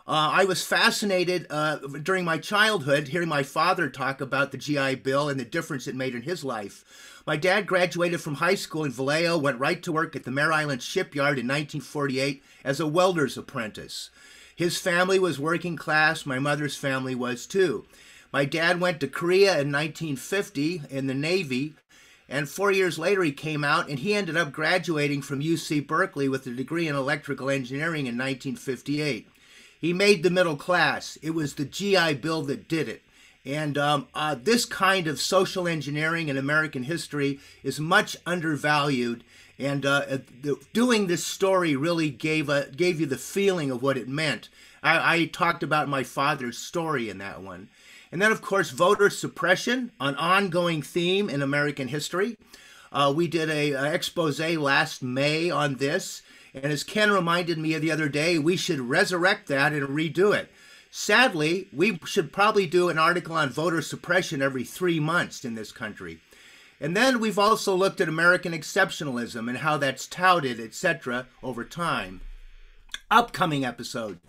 Uh, I was fascinated uh, during my childhood hearing my father talk about the GI Bill and the difference it made in his life. My dad graduated from high school in Vallejo, went right to work at the Mare Island shipyard in 1948 as a welder's apprentice. His family was working class, my mother's family was too. My dad went to Korea in 1950 in the Navy, and four years later, he came out and he ended up graduating from UC Berkeley with a degree in electrical engineering in 1958. He made the middle class. It was the GI Bill that did it. And um, uh, this kind of social engineering in American history is much undervalued. And uh, uh the, doing this story really gave a, gave you the feeling of what it meant. I, I talked about my father's story in that one. And then, of course, voter suppression, an ongoing theme in American history. Uh, we did a, a, expose last May on this, and as Ken reminded me the other day, we should resurrect that and redo it. Sadly, we should probably do an article on voter suppression every three months in this country. And then we've also looked at American exceptionalism and how that's touted, etc., over time. Upcoming episodes.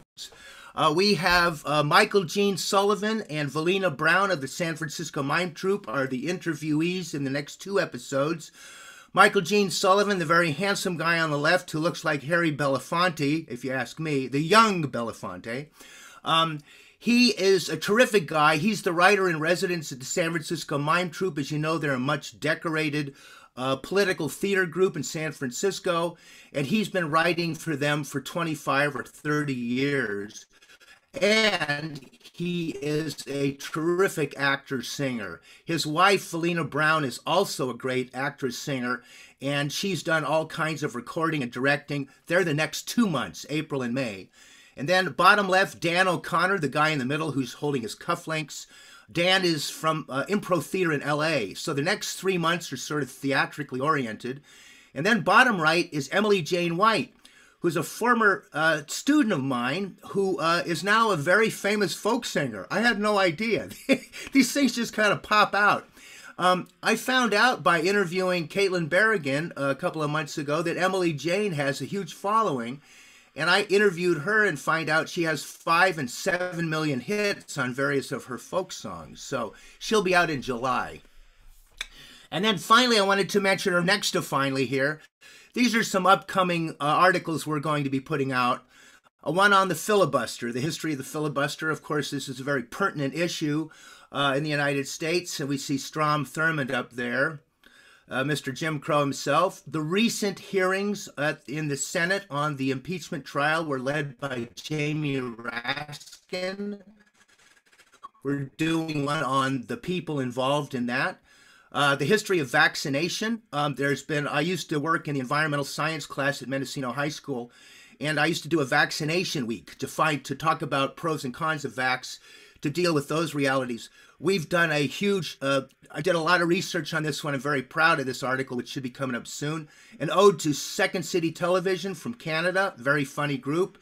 Uh, we have uh, Michael Gene Sullivan and Velina Brown of the San Francisco Mime Troupe are the interviewees in the next two episodes. Michael Gene Sullivan, the very handsome guy on the left who looks like Harry Belafonte, if you ask me, the young Belafonte. Um, he is a terrific guy. He's the writer in residence at the San Francisco Mime Troupe. As you know, they're a much decorated uh, political theater group in San Francisco, and he's been writing for them for 25 or 30 years and he is a terrific actor singer. His wife, Velina Brown, is also a great actress singer, and she's done all kinds of recording and directing. They're the next two months, April and May. And then bottom left, Dan O'Connor, the guy in the middle who's holding his cufflinks. Dan is from uh, Impro Theater in LA, so the next three months are sort of theatrically oriented. And then bottom right is Emily Jane White who's a former uh, student of mine who uh, is now a very famous folk singer. I had no idea. These things just kind of pop out. Um, I found out by interviewing Caitlin Berrigan a couple of months ago that Emily Jane has a huge following. And I interviewed her and find out she has five and seven million hits on various of her folk songs. So she'll be out in July. And then finally, I wanted to mention her next to finally here these are some upcoming uh, articles we're going to be putting out. Uh, one on the filibuster, the history of the filibuster. Of course, this is a very pertinent issue uh, in the United States, and we see Strom Thurmond up there. Uh, Mr. Jim Crow himself. The recent hearings at, in the Senate on the impeachment trial were led by Jamie Raskin. We're doing one on the people involved in that. Uh, the history of vaccination. Um, there's been, I used to work in the environmental science class at Mendocino High School, and I used to do a vaccination week to find, to talk about pros and cons of vax, to deal with those realities. We've done a huge, uh, I did a lot of research on this one. I'm very proud of this article, which should be coming up soon. An ode to Second City Television from Canada, very funny group.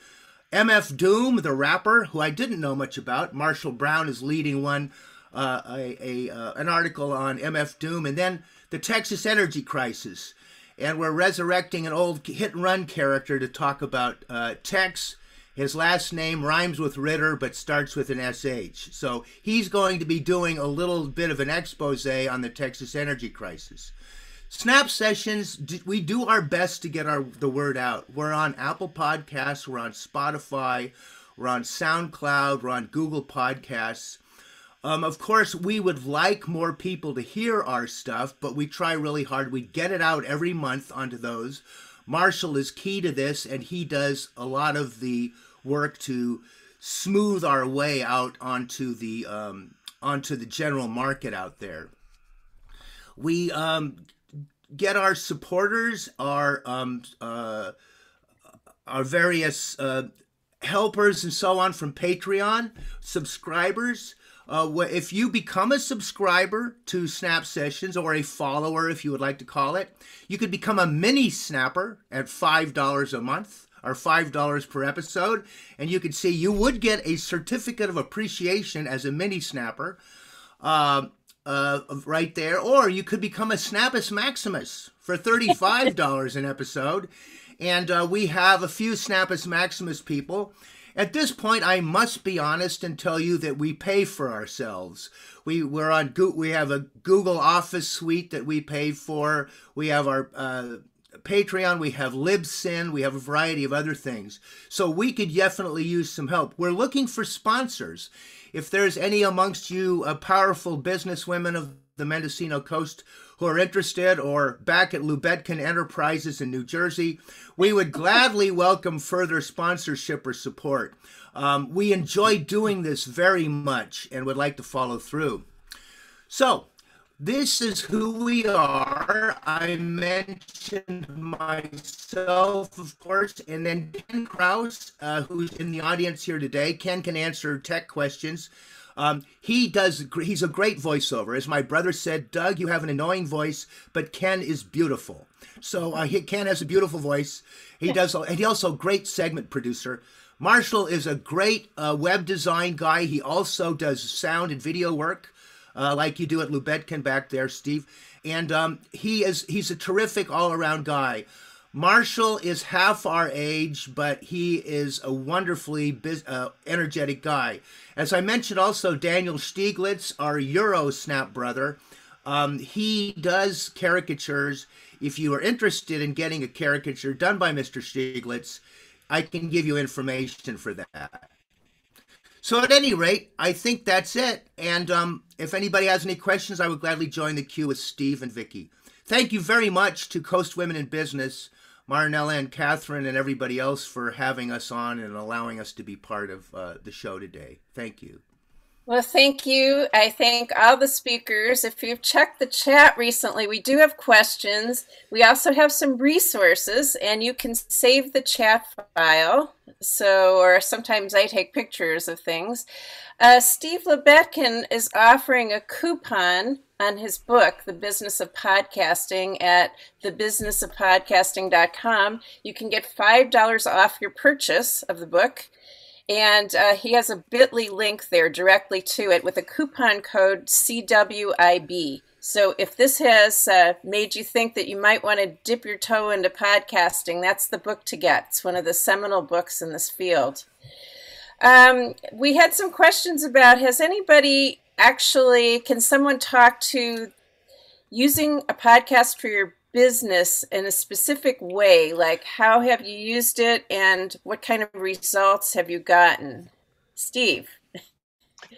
MF Doom, the rapper, who I didn't know much about. Marshall Brown is leading one, uh, a, a uh, an article on MF Doom, and then the Texas energy crisis. And we're resurrecting an old hit and run character to talk about uh, Tex his last name rhymes with Ritter but starts with an SH. So he's going to be doing a little bit of an expose on the Texas energy crisis. Snap sessions, we do our best to get our the word out. We're on Apple Podcasts, we're on Spotify, we're on SoundCloud, we're on Google Podcasts. Um, of course, we would like more people to hear our stuff, but we try really hard. We get it out every month onto those. Marshall is key to this, and he does a lot of the work to smooth our way out onto the um, onto the general market out there. We um, get our supporters, our um, uh, our various uh, helpers, and so on from Patreon subscribers. Uh, if you become a subscriber to Snap Sessions or a follower, if you would like to call it, you could become a mini snapper at $5 a month or $5 per episode. And you could see you would get a certificate of appreciation as a mini snapper uh, uh, right there. Or you could become a Snappus Maximus for $35 an episode. And uh, we have a few Snappus Maximus people at this point, I must be honest and tell you that we pay for ourselves. We we're on Go we have a Google Office suite that we pay for. We have our uh, Patreon, we have Libsyn, we have a variety of other things. So we could definitely use some help. We're looking for sponsors. If there's any amongst you uh, powerful businesswomen of the Mendocino Coast who are interested or back at Lubetkin Enterprises in New Jersey, we would gladly welcome further sponsorship or support. Um, we enjoy doing this very much and would like to follow through. So, this is who we are. I mentioned myself, of course, and then Ken Kraus, uh, who's in the audience here today. Ken can answer tech questions. Um, he does. He's a great voiceover. As my brother said, Doug, you have an annoying voice, but Ken is beautiful. So uh, he, Ken has a beautiful voice. He does, and he also great segment producer. Marshall is a great uh, web design guy. He also does sound and video work, uh, like you do at Lubetkin back there, Steve. And um, he is he's a terrific all around guy. Marshall is half our age, but he is a wonderfully uh, energetic guy. As I mentioned, also Daniel Stieglitz, our Euro Snap brother, um, he does caricatures. If you are interested in getting a caricature done by Mr. Stieglitz, I can give you information for that. So, at any rate, I think that's it. And um, if anybody has any questions, I would gladly join the queue with Steve and Vicki. Thank you very much to Coast Women in Business Marinella and Catherine and everybody else for having us on and allowing us to be part of uh, the show today. Thank you. Well, thank you. I thank all the speakers. If you've checked the chat recently, we do have questions. We also have some resources, and you can save the chat file. So, or sometimes I take pictures of things. Uh, Steve Lubetkin is offering a coupon on his book, The Business of Podcasting, at thebusinessofpodcasting.com. You can get $5 off your purchase of the book. And uh, he has a bit.ly link there directly to it with a coupon code CWIB. So if this has uh, made you think that you might want to dip your toe into podcasting, that's the book to get. It's one of the seminal books in this field. Um, we had some questions about has anybody actually, can someone talk to using a podcast for your business in a specific way? Like, how have you used it and what kind of results have you gotten? Steve.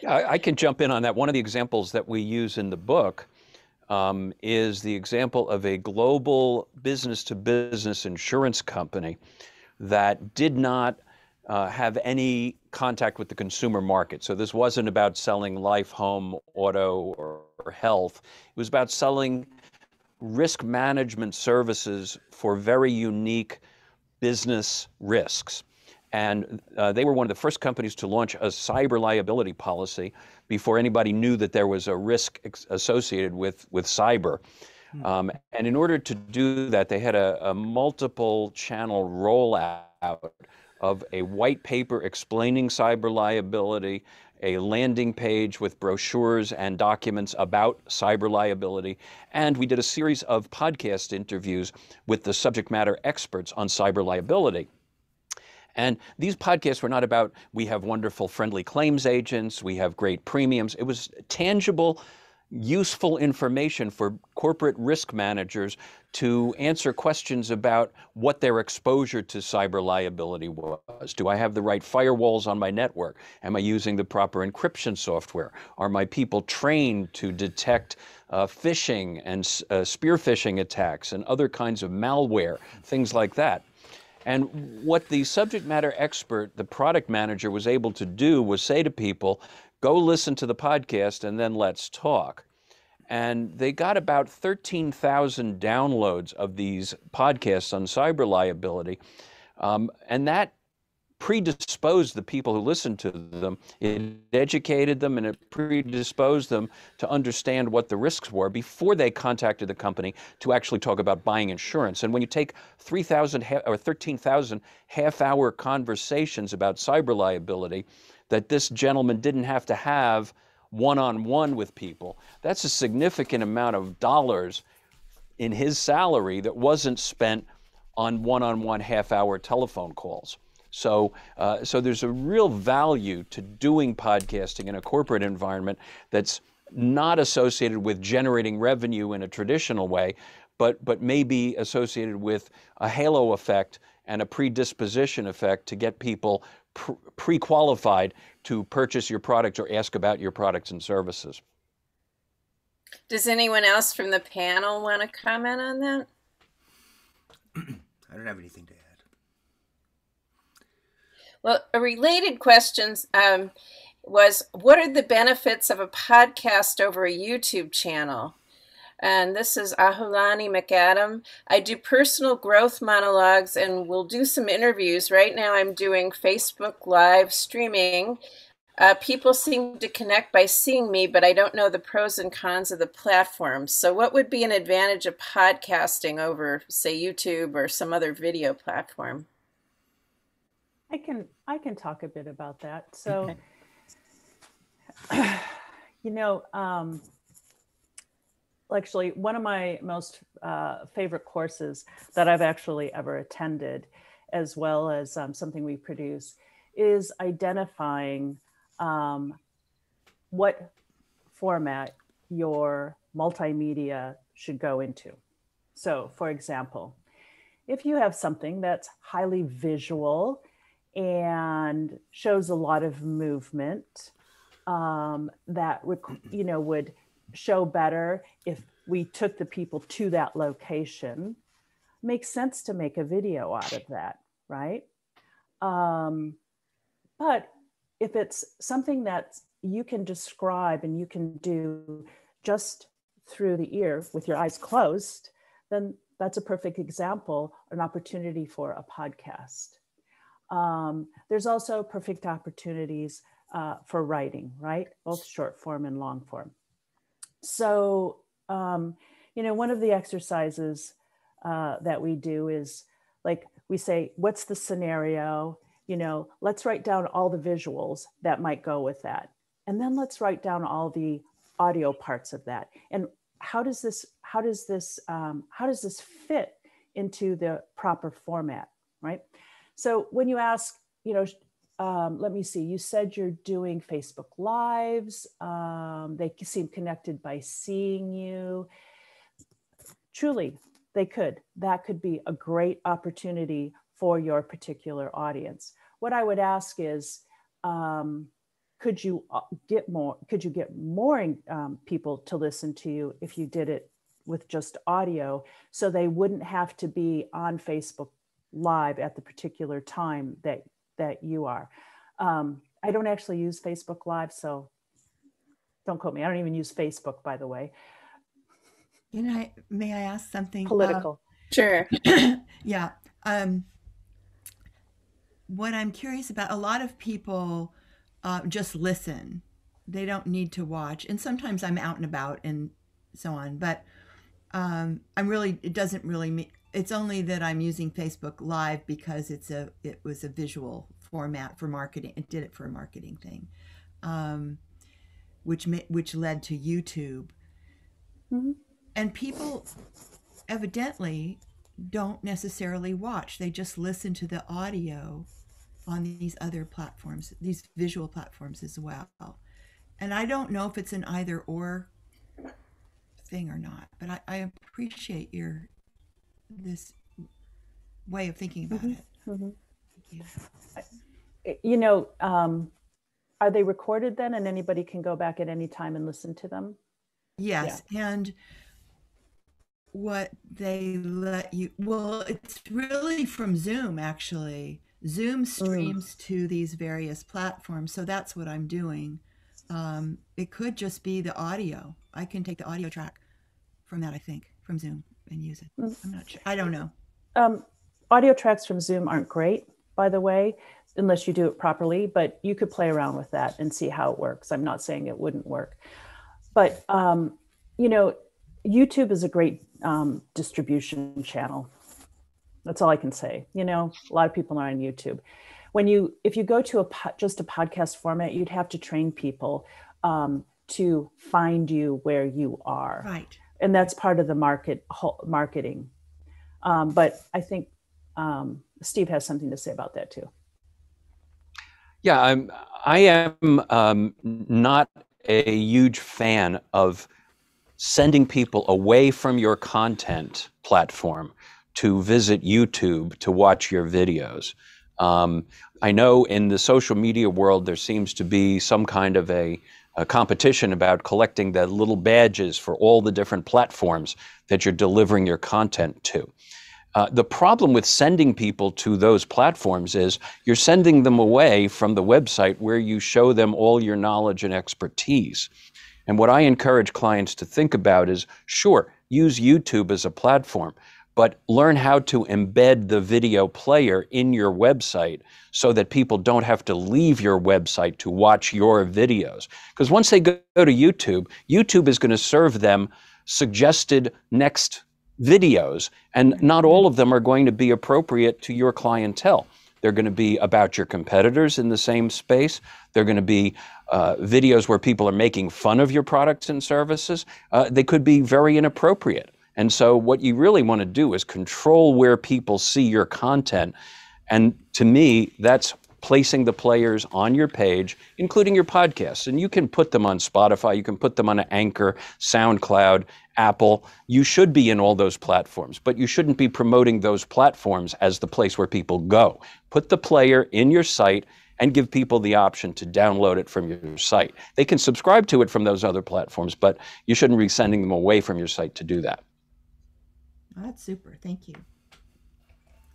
I, can jump in on that. One of the examples that we use in the book um, is the example of a global business to business insurance company that did not uh, have any contact with the consumer market. So this wasn't about selling life, home, auto, or Health. It was about selling risk management services for very unique business risks. And uh, they were one of the first companies to launch a cyber liability policy before anybody knew that there was a risk associated with, with cyber. Hmm. Um, and in order to do that, they had a, a multiple channel rollout of a white paper explaining cyber liability, a landing page with brochures and documents about cyber liability, and we did a series of podcast interviews with the subject matter experts on cyber liability. And these podcasts were not about we have wonderful friendly claims agents, we have great premiums. It was tangible, useful information for corporate risk managers to answer questions about what their exposure to cyber liability was. Do I have the right firewalls on my network? Am I using the proper encryption software? Are my people trained to detect uh, phishing and uh, spear phishing attacks and other kinds of malware, things like that? And what the subject matter expert, the product manager, was able to do was say to people, go listen to the podcast and then let's talk. And they got about 13,000 downloads of these podcasts on cyber liability. Um, and that predisposed the people who listened to them. It educated them and it predisposed them to understand what the risks were before they contacted the company to actually talk about buying insurance. And when you take 3,000 or 13,000 half hour conversations about cyber liability that this gentleman didn't have to have one on one with people, that's a significant amount of dollars in his salary that wasn't spent on one on one half hour telephone calls. So, uh, so there's a real value to doing podcasting in a corporate environment that's not associated with generating revenue in a traditional way, but but may be associated with a halo effect and a predisposition effect to get people pre-qualified to purchase your products or ask about your products and services. Does anyone else from the panel want to comment on that? I don't have anything to add. Well, a related question um, was what are the benefits of a podcast over a YouTube channel? And this is Ahulani McAdam. I do personal growth monologues and we'll do some interviews. Right now, I'm doing Facebook Live streaming. Uh, people seem to connect by seeing me, but I don't know the pros and cons of the platform. So, what would be an advantage of podcasting over, say, YouTube or some other video platform? I can I can talk a bit about that. So, you know, um, actually, one of my most uh, favorite courses that I've actually ever attended, as well as um, something we produce, is identifying um, what format your multimedia should go into. So, for example, if you have something that's highly visual and shows a lot of movement um, that you know would show better if we took the people to that location makes sense to make a video out of that right um, but if it's something that you can describe and you can do just through the ear with your eyes closed then that's a perfect example an opportunity for a podcast um, there's also perfect opportunities uh, for writing, right? Both short form and long form. So, um, you know, one of the exercises uh, that we do is like we say, what's the scenario? You know, let's write down all the visuals that might go with that. And then let's write down all the audio parts of that. And how does this, how does this, um, how does this fit into the proper format, right? So when you ask, you know, um, let me see, you said you're doing Facebook Lives. Um, they seem connected by seeing you. Truly, they could. That could be a great opportunity for your particular audience. What I would ask is, um, could you uh, get more? Could you get more um, people to listen to you if you did it with just audio, so they wouldn't have to be on Facebook live at the particular time that that you are. Um, I don't actually use Facebook Live, so Don't quote me. I don't even use Facebook, by the way. Can I, may I ask something? Uh, Political. Sure. yeah. Um, what I'm curious about, a lot of people uh, just listen. They don't need to watch. And sometimes I'm out and about and so on. But um, I'm really, it doesn't really mean, it's only that I'm using Facebook Live because it's a, it was a visual format for marketing. It did it for a marketing thing, um, which, which led to YouTube. Mm-hmm. And people evidently don't necessarily watch. They just listen to the audio on these other platforms, these visual platforms as well. And I don't know if it's an either or thing or not, but I, I appreciate your this way of thinking about it. Mhm. Thank you. You know, um, are they recorded then and anybody can go back at any time and listen to them? Yes, and what they let you well, it's really from Zoom actually. Zoom streams to these various platforms, so that's what I'm doing. Um, it could just be the audio. I can take the audio track from that, I think, from Zoom and use it. I'm not sure. I don't know. Um, audio tracks from Zoom aren't great, by the way, unless you do it properly, but you could play around with that and see how it works. I'm not saying it wouldn't work. But, um, you know, YouTube is a great um, distribution channel. That's all I can say. You know, a lot of people are on YouTube. When you, if you go to a po- just a podcast format, you'd have to train people um, to find you where you are Right. And that's part of the market marketing. Um, but I think um, Steve has something to say about that too. Yeah, I'm. I am um, not a huge fan of sending people away from your content platform to visit YouTube to watch your videos. Um, I know in the social media world there seems to be some kind of a, a competition about collecting the little badges for all the different platforms that you're delivering your content to. Uh, the problem with sending people to those platforms is you're sending them away from the website where you show them all your knowledge and expertise. And what I encourage clients to think about is sure, use YouTube as a platform, but learn how to embed the video player in your website so that people don't have to leave your website to watch your videos. Because once they go to YouTube, YouTube is going to serve them suggested next videos, and not all of them are going to be appropriate to your clientele. They're going to be about your competitors in the same space. They're going to be uh, videos where people are making fun of your products and services. Uh, they could be very inappropriate. And so, what you really want to do is control where people see your content. And to me, that's placing the players on your page, including your podcasts. And you can put them on Spotify, you can put them on Anchor, SoundCloud, Apple. You should be in all those platforms, but you shouldn't be promoting those platforms as the place where people go. Put the player in your site and give people the option to download it from your site. They can subscribe to it from those other platforms, but you shouldn't be sending them away from your site to do that. That's super. Thank you.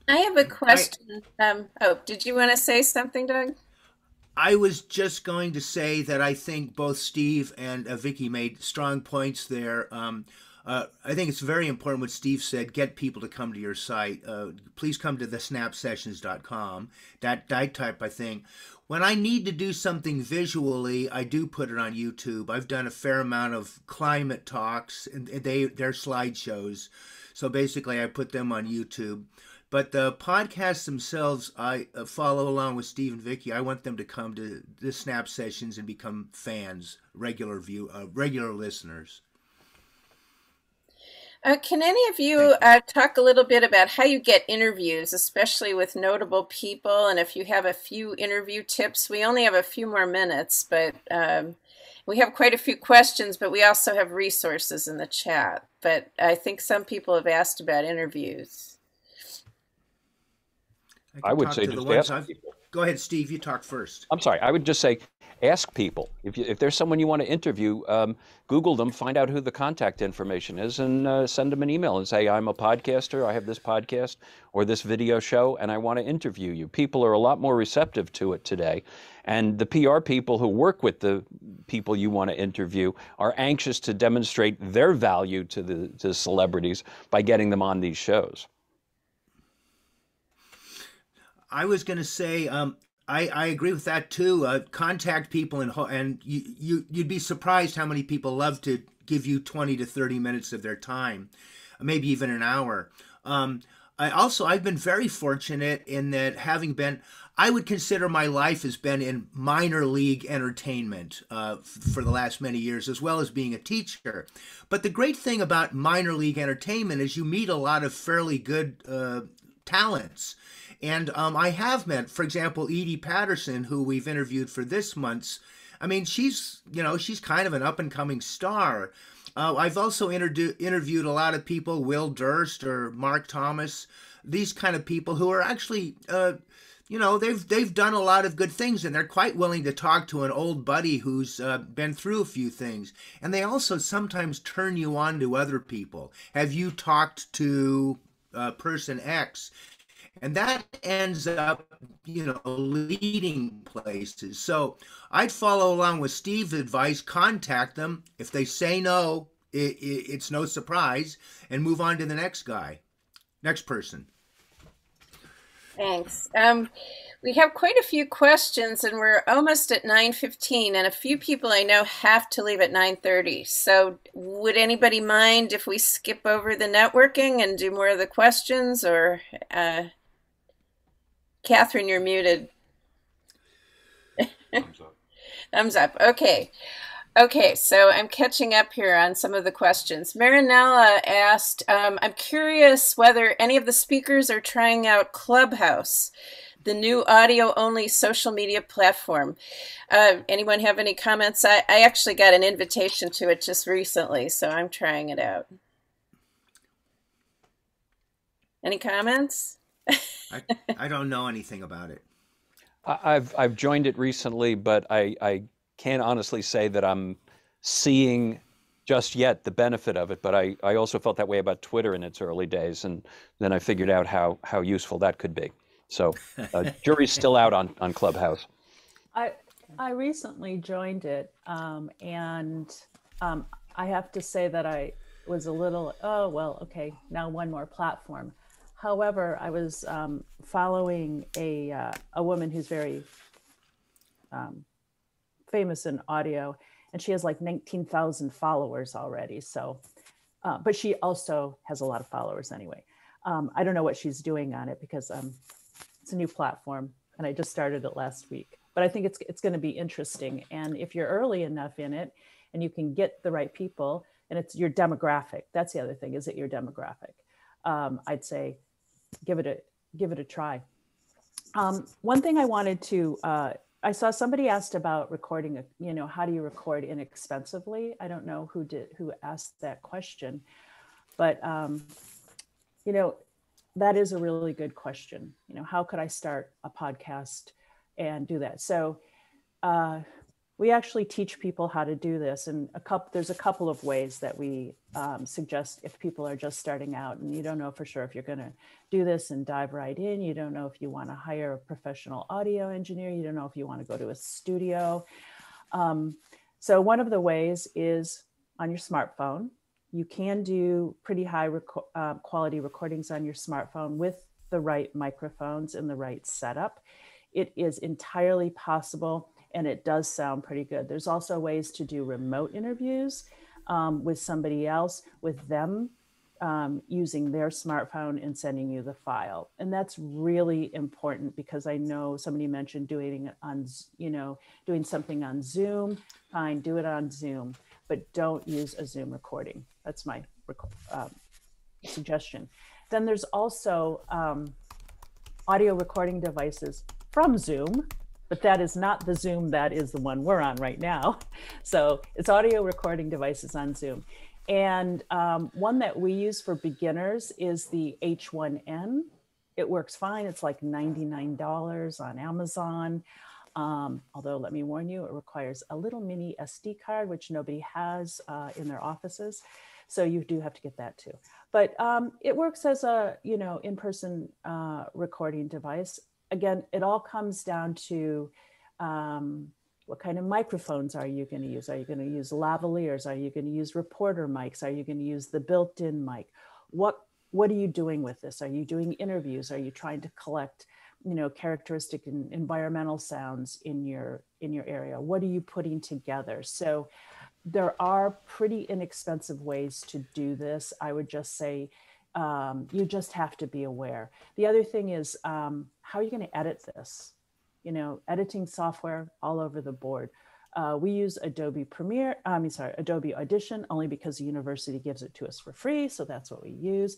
I have a question. Um, oh, did you want to say something, Doug? I was just going to say that I think both Steve and uh, Vicki made strong points there. Um, uh, I think it's very important what Steve said. Get people to come to your site. Uh, please come to the snapsessions.com. That, that type, I think. When I need to do something visually, I do put it on YouTube. I've done a fair amount of climate talks, and they they're slideshows. So basically, I put them on YouTube. But the podcasts themselves, I uh, follow along with Steve and Vicki. I want them to come to the SnapSessions and become fans, regular view, uh, regular listeners. Uh, can any of you uh, talk a little bit about how you get interviews, especially with notable people? And if you have a few interview tips, we only have a few more minutes, but um, we have quite a few questions, but we also have resources in the chat. But I think some people have asked about interviews. I can would say the just ask I've- people. Go ahead, Steve. You talk first. I'm sorry. I would just say ask people. If, you, if there's someone you want to interview, um, Google them, find out who the contact information is, and uh, send them an email and say, I'm a podcaster, I have this podcast or this video show, and I want to interview you. People are a lot more receptive to it today. And the PR people who work with the people you want to interview are anxious to demonstrate their value to the to celebrities by getting them on these shows. I was going to say, um, I, I agree with that too. Uh, contact people and and you, you you'd be surprised how many people love to give you twenty to thirty minutes of their time, maybe even an hour. Um, I also I've been very fortunate in that having been I would consider my life has been in minor league entertainment uh, for the last many years, as well as being a teacher. But the great thing about minor league entertainment is you meet a lot of fairly good uh, talents. And um, I have met, for example, Edi Patterson, who we've interviewed for this month's. I mean, she's you know she's kind of an up and coming star. Uh, I've also interviewed a lot of people, Will Durst or Mark Thomas, these kind of people who are actually, uh, you know, they've they've done a lot of good things, and they're quite willing to talk to an old buddy who's uh, been through a few things. And they also sometimes turn you on to other people. Have you talked to uh, person X? And that ends up you know leading places. So i'd follow along with steve's advice contact them. If they say no it, it, it's no surprise and move on to the next guy next person. Thanks. Um, we have quite a few questions and we're almost at 9.15 and a few people i know have to leave at 9.30 so would anybody mind if we skip over the networking and do more of the questions or uh, Catherine, you're muted. Thumbs up. Thumbs up. Okay. Okay, so I'm catching up here on some of the questions. Marinella asked, um, I'm curious whether any of the speakers are trying out Clubhouse, the new audio only social media platform. Uh, anyone have any comments? I, I actually got an invitation to it just recently, so I'm trying it out. Any comments? I, I don't know anything about it. I've I've joined it recently, but I, I can't honestly say that I'm seeing just yet the benefit of it. But I, I also felt that way about Twitter in its early days, and then I figured out how how useful that could be. So uh, jury's still out on on Clubhouse. I I recently joined it, um, and um, I have to say that I was a little oh well okay now one more platform However, I was um, following a uh, a woman who's very um, famous in audio, and she has like nineteen thousand followers already. So, uh, but she also has a lot of followers anyway. Um, I don't know what she's doing on it because um, it's a new platform, and I just started it last week. But I think it's it's going to be interesting, and if you're early enough in it, and you can get the right people, and it's your demographic. That's the other thing. Is it your demographic? Um, I'd say give it a give it a try. Um, one thing I wanted to uh, I saw somebody asked about recording a, you know how do you record inexpensively? I don't know who did who asked that question, but um, you know that is a really good question. You know how could I start a podcast and do that? So uh, we actually teach people how to do this and a couple there's a couple of ways that we um, suggest if people are just starting out and you don't know for sure if you're going to do this and dive right in. You don't know if you want to hire a professional audio engineer. You don't know if you want to go to a studio. Um, so one of the ways is on your smartphone. You can do pretty high uh, quality recordings on your smartphone with the right microphones and the right setup. It is entirely possible and it does sound pretty good. There's also ways to do remote interviews um, with somebody else, with them um, using their smartphone and sending you the file. And that's really important because I know somebody mentioned doing it on, you know, doing something on Zoom. Fine, do it on Zoom, but don't use a Zoom recording. That's my uh, suggestion. Then there's also um, audio recording devices from Zoom but that is not the Zoom that is the one we're on right now. So it's audio recording devices on Zoom. And um, one that we use for beginners is the H1N. It works fine. It's like $99 on Amazon. Um, although let me warn you, it requires a little mini SD card, which nobody has uh, in their offices. So you do have to get that too. But um, it works as a, you know, in-person uh, recording device. Again, it all comes down to um, what kind of microphones are you going to use? Are you going to use lavaliers? Are you going to use reporter mics? Are you going to use the built-in mic? What what are you doing with this? Are you doing interviews? Are you trying to collect, you know, characteristic and environmental sounds in your in your area? What are you putting together? So there are pretty inexpensive ways to do this. I would just say um, you just have to be aware. The other thing is um, how are you going to edit this? You know, editing software all over the board. Uh, we use Adobe Premiere, I mean, sorry, Adobe Audition only because the university gives it to us for free. So that's what we use.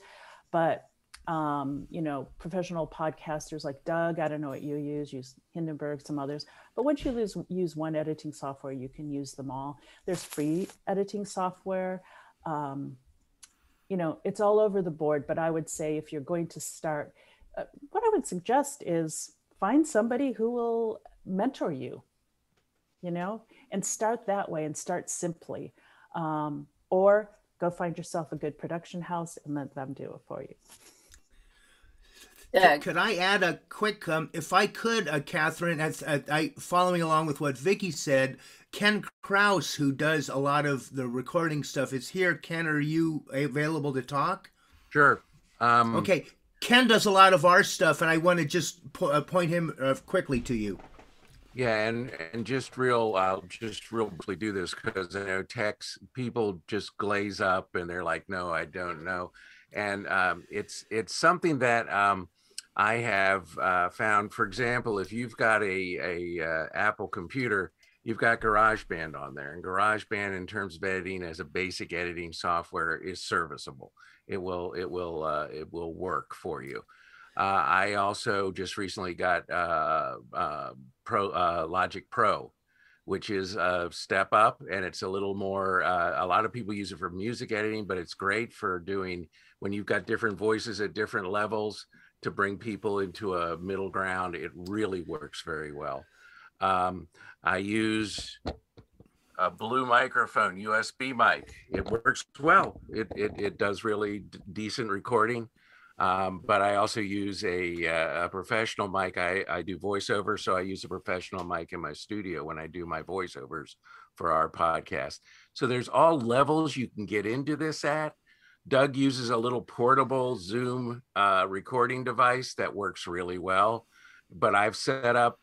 But, um, you know, professional podcasters like Doug, I don't know what you use, use Hindenburg, some others. But once you lose, use one editing software, you can use them all. There's free editing software. Um, you know, it's all over the board. But I would say if you're going to start, uh, what I would suggest is find somebody who will mentor you you know, and start that way and start simply. Um, or go find yourself a good production house and let them do it for you. Yeah. Could I add a quick, um, if I could, uh, Catherine, as uh, I following along with what Vicki said, Ken Kraus, who does a lot of the recording stuff, is here. Ken, are you available to talk? Sure. Um, okay. Ken does a lot of our stuff, and I want to just po- uh, point him uh, quickly to you. Yeah, and and just real, I'll just real briefly do this because I know techs people just glaze up and they're like, no, I don't know, and um, it's it's something that um, I have uh, found. For example, if you've got a a uh, Apple computer, you've got GarageBand on there, and GarageBand in terms of editing as a basic editing software is serviceable. It will it will uh, it will work for you. Uh, I also just recently got uh, uh, Pro uh, Logic Pro, which is a step up, and it's a little more. Uh, a lot of people use it for music editing, but it's great for doing when you've got different voices at different levels to bring people into a middle ground. It really works very well. Um, I use a blue microphone, USB mic. It works well. It it, it does really decent recording. Um, but I also use a, uh, a professional mic. I, I do voiceover, so I use a professional mic in my studio when I do my voiceovers for our podcast. So there's all levels you can get into this at. Doug uses a little portable Zoom uh, recording device that works really well. But I've set up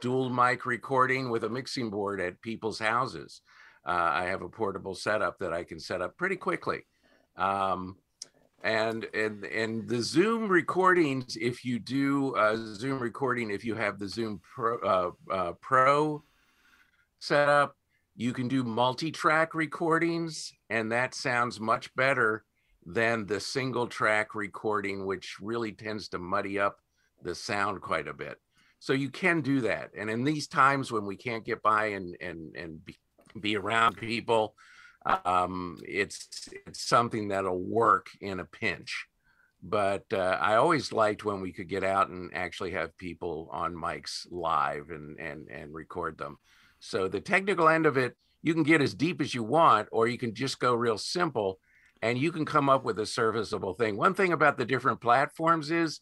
dual mic recording with a mixing board at people's houses. Uh, I have a portable setup that I can set up pretty quickly. Um, and and and the zoom recordings if you do a zoom recording if you have the zoom pro uh, uh, pro setup you can do multi-track recordings and that sounds much better than the single track recording which really tends to muddy up the sound quite a bit so you can do that and in these times when we can't get by and and and be, be around people um, it's it's something that'll work in a pinch. But uh, I always liked when we could get out and actually have people on mics live and and and record them. So the technical end of it, you can get as deep as you want, or you can just go real simple, and you can come up with a serviceable thing. One thing about the different platforms is,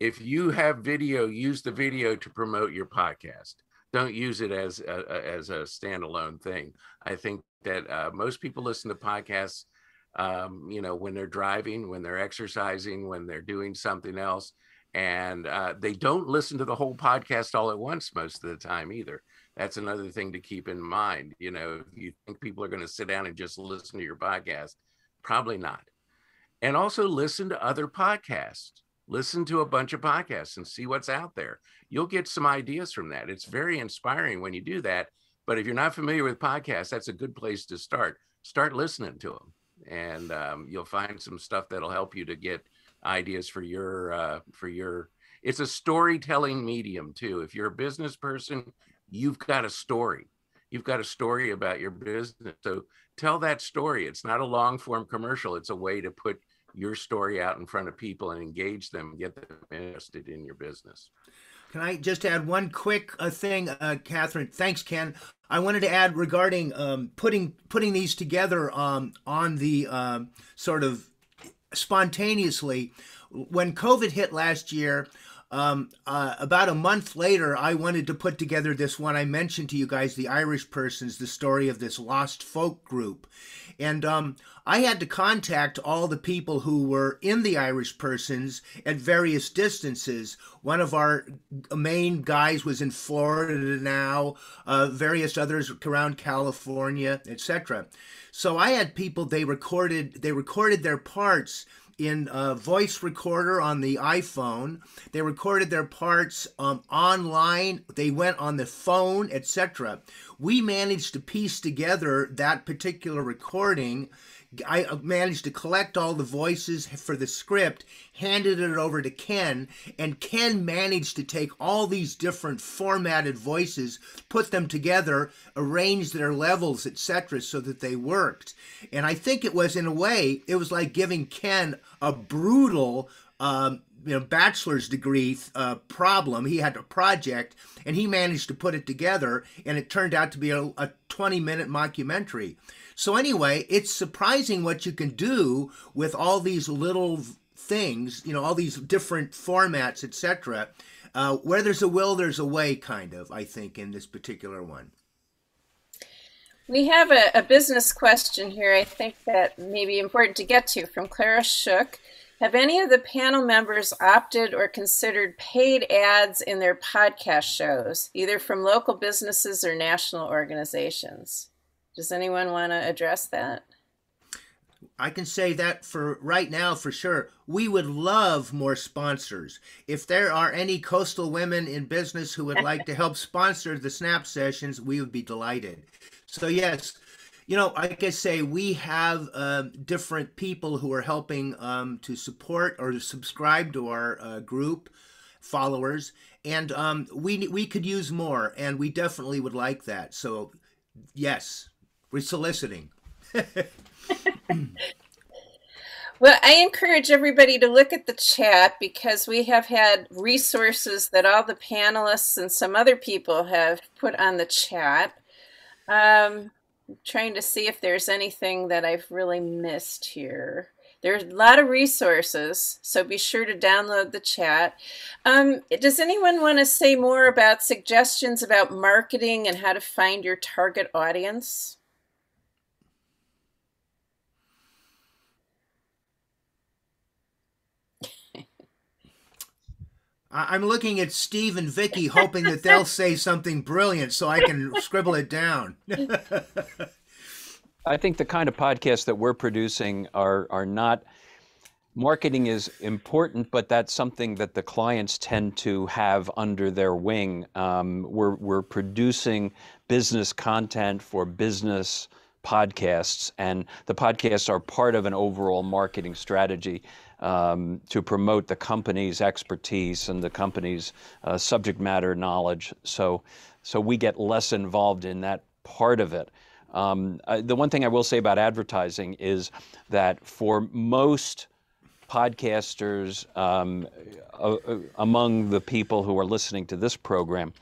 if you have video, use the video to promote your podcast don't use it as a, as a standalone thing. I think that uh, most people listen to podcasts, um, you know, when they're driving, when they're exercising, when they're doing something else, and uh, they don't listen to the whole podcast all at once most of the time either. That's another thing to keep in mind. You know, if you think people are going to sit down and just listen to your podcast, probably not. And also listen to other podcasts listen to a bunch of podcasts and see what's out there. You'll get some ideas from that. It's very inspiring when you do that. But if you're not familiar with podcasts, that's a good place to start. Start listening to them, and um, you'll find some stuff that'll help you to get ideas for your uh, for your. It's a storytelling medium too. If you're a business person, you've got a story. You've got a story about your business. So tell that story. It's not a long form commercial. It's a way to put your story out in front of people and engage them, get them interested in your business. Can I just add one quick uh, thing, uh, Catherine? Thanks, Ken. I wanted to add regarding um, putting putting these together um, on the um, sort of spontaneously. When COVID hit last year, um, uh, about a month later, I wanted to put together this one I mentioned to you guys, the Irish Persons, the story of this lost folk group. And um, I had to contact all the people who were in the Irish Persons at various distances. One of our main guys was in Florida now, uh, various others around California, etc. So I had people they recorded they recorded their parts in a voice recorder on the iPhone. They recorded their parts um, online. They went on the phone, etc. We managed to piece together that particular recording I managed to collect all the voices for the script, handed it over to Ken, and Ken managed to take all these different formatted voices, put them together, arrange their levels, etc., so that they worked. And I think it was, in a way, it was like giving Ken a brutal. Um, you know, bachelor's degree uh, problem. He had a project, and he managed to put it together, and it turned out to be a, a 20 minute mockumentary. So anyway, it's surprising what you can do with all these little things, you know, all these different formats, etc. Uh, where there's a will, there's a way, kind of, I think, in this particular one. We have a, a business question here, I think that may be important to get to from Clara Shook. Have any of the panel members opted or considered paid ads in their podcast shows, either from local businesses or national organizations? Does anyone want to address that? I can say that for right now for sure. We would love more sponsors. If there are any coastal women in business who would like to help sponsor the SnapSessions, we would be delighted. So yes, you know, like I say, we have um, different people who are helping um, to support or to subscribe to our uh, group followers, and um, we we could use more, and we definitely would like that. So, yes, we're soliciting. well, I encourage everybody to look at the chat because we have had resources that all the panelists and some other people have put on the chat. Um, I'm trying to see if there's anything that I've really missed here. There's a lot of resources, so be sure to download the chat. Um, does anyone want to say more about suggestions about marketing and how to find your target audience? I'm looking at Steve and Vicki, hoping that they'll say something brilliant so I can scribble it down. I think the kind of podcasts that we're producing are are not marketing is important, but that's something that the clients tend to have under their wing. Um, we're we're producing business content for business podcasts, and the podcasts are part of an overall marketing strategy um, to promote the company's expertise and the company's uh, subject matter knowledge. So, so we get less involved in that part of it. Um, uh, the one thing I will say about advertising is that for most podcasters um, uh, among the people who are listening to this program,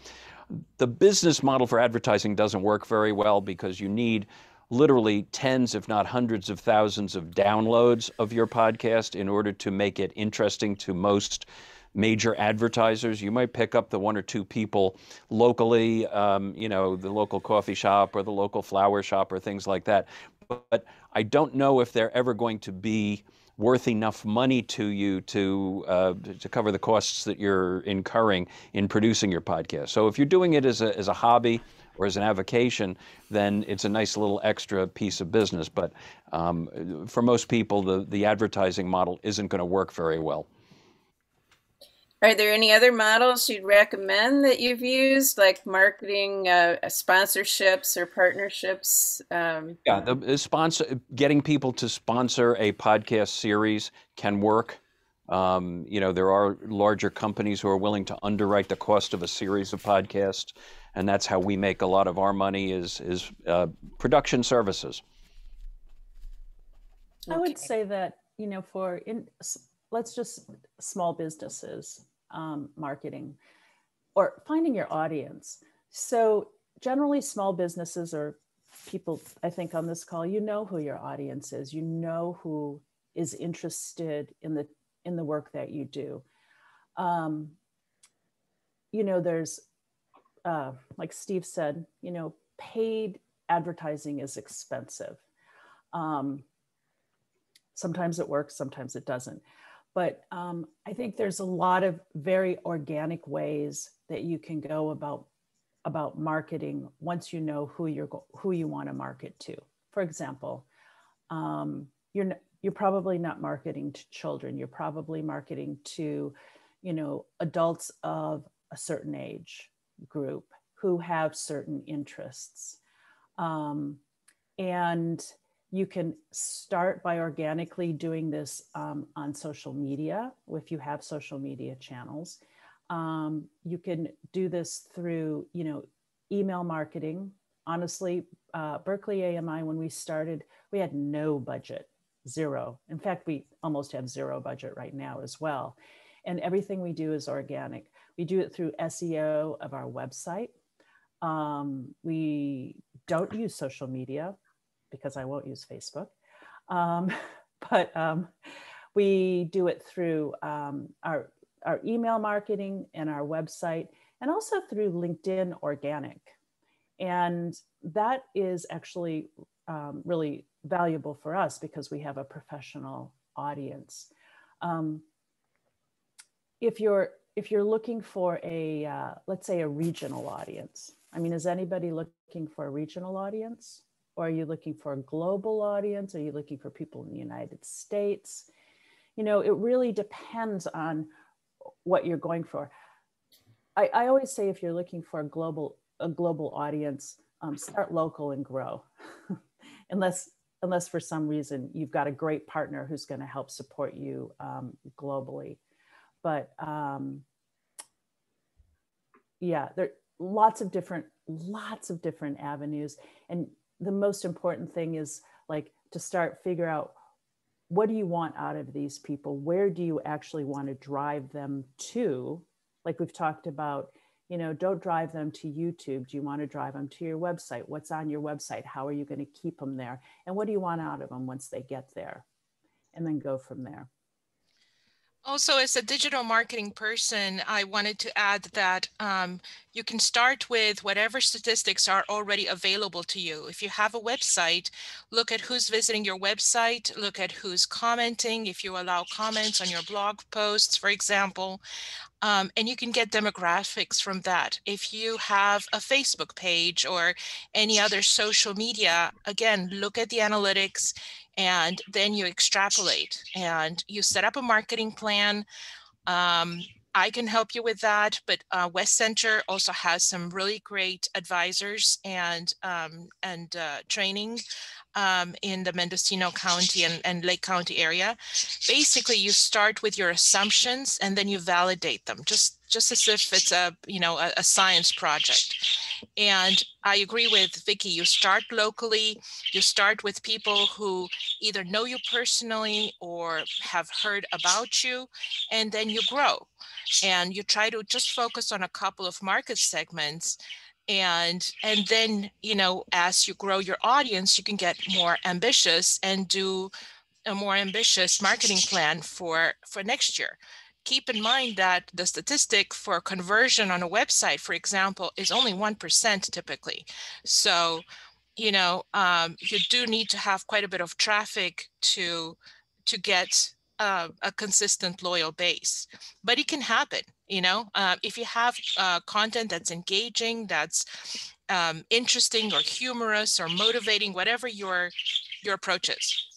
the business model for advertising doesn't work very well because you need literally tens, if not hundreds of thousands of downloads of your podcast in order to make it interesting to most major advertisers. You might pick up the one or two people locally, um, you know, the local coffee shop or the local flower shop or things like that. But I don't know if they're ever going to be worth enough money to you to uh, to cover the costs that you're incurring in producing your podcast. So if you're doing it as a as a hobby or as an avocation, then it's a nice little extra piece of business. But um, for most people, the, the advertising model isn't going to work very well. Are there any other models you'd recommend that you've used, like marketing uh, sponsorships or partnerships? Um, yeah, the sponsor, getting people to sponsor a podcast series can work. Um, you know, there are larger companies who are willing to underwrite the cost of a series of podcasts and that's how we make a lot of our money is is uh, production services. I would say that you know for in let's just small businesses um, marketing. or finding your audience. So generally small businesses or people I think on this call, you know who your audience is. You know who is interested in the in the work that you do. Um, you know, there's uh, like Steve said, you know, paid advertising is expensive. Um, sometimes it works, sometimes it doesn't. But um, I think there's a lot of very organic ways that you can go about about marketing once you know who you're who you want to market to. For example, um, you're you're probably not marketing to children. You're probably marketing to, you know, adults of a certain age group who have certain interests. Um, and you can start by organically doing this um, on social media if you have social media channels. Um, you can do this through, you know, email marketing. Honestly, uh, Berkeley AMI, when we started, we had no budget, zero. In fact, we almost have zero budget right now as well. And everything we do is organic. We do it through SEO of our website. Um, we don't use social media because I won't use Facebook. Um, but um, we do it through um, our our email marketing and our website, and also through LinkedIn Organic. And that is actually um, really valuable for us because we have a professional audience. Um, if you're if you're looking for a uh, let's say a regional audience, I mean, is anybody looking for a regional audience? Or are you looking for a global audience? Are you looking for people in the United States? You know, it really depends on what you're going for. I, I always say if you're looking for a global a global audience, um, start local and grow. unless unless for some reason you've got a great partner who's going to help support you um, globally. But um, yeah, there lots of different lots of different avenues, and the most important thing is like to start figure out what do you want out of these people? Where do you actually want to drive them to? Like we've talked about you know don't drive them to youtube. Do you want to drive them to your website? What's on your website? How are you going to keep them there? And what do you want out of them once they get there? And then go from there also, as a digital marketing person, I wanted to add that um, you can start with whatever statistics are already available to you. If you have a website, look at who's visiting your website, look at who's commenting, if you allow comments on your blog posts, for example, um, and you can get demographics from that. If you have a Facebook page or any other social media, again, look at the analytics and then you extrapolate and you set up a marketing plan. Um, I can help you with that, but uh, West Center also has some really great advisors and um, and uh, training um, in the Mendocino County and, and Lake County area. Basically, you start with your assumptions and then you validate them, just just as if it's a you know a, a science project. And I agree with Vicki. You start locally. You start with people who either know you personally or have heard about you, and then you grow. And you try to just focus on a couple of market segments and and then you know as you grow your audience you can get more ambitious and do a more ambitious marketing plan for for next year keep in mind that the statistic for conversion on a website for example is only 1% typically. So you know um, you do need to have quite a bit of traffic to to get uh, a consistent loyal base. But it can happen you know uh, if you have uh, content that's engaging that's um, interesting or humorous or motivating whatever your your approach is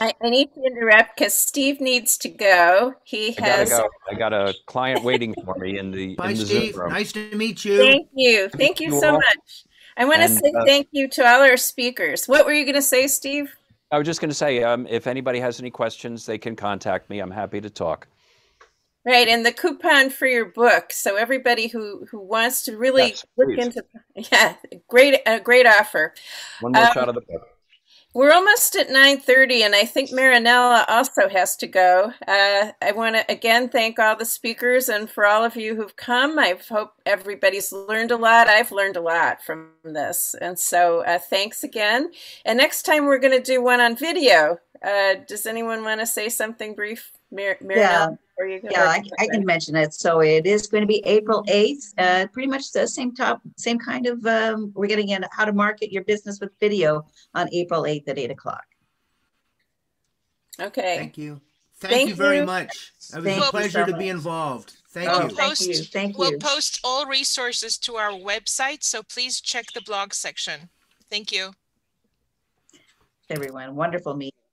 I, I need to interrupt because Steve needs to go. He has. I, go. I got a client waiting for me in the. Bye, in the Steve. Zoom room. Nice to meet you. Thank you. Thank you so much. I want to say uh, thank you to all our speakers. What were you going to say, Steve? I was just going to say, um, if anybody has any questions, they can contact me. I'm happy to talk. Right, and the coupon for your book. So everybody who who wants to really Yes, look please. into, yeah, great, a great offer. One more Um, shot of the book. We're almost at 9:30 and I think Marinella also has to go. Uh, I want to again thank all the speakers and for all of you who've come. I hope everybody's learned a lot. I've learned a lot from this. And so uh, thanks again. And next time we're going to do one on video. Uh, does anyone want to say something brief? Mar- Marinella? Yeah, yeah I, I, can mention it. So it is going to be April 8th, uh, pretty much the same top, same kind of, um, we're getting in how to market your business with video on April 8th at 8 o'clock. Okay. Thank you. Thank, Thank you very you. much. It was Thank a pleasure so to be involved. Thank oh, you. Thank you. Thank you. We'll post all resources to our website, so please check the blog section. Thank you. Everyone, wonderful meeting.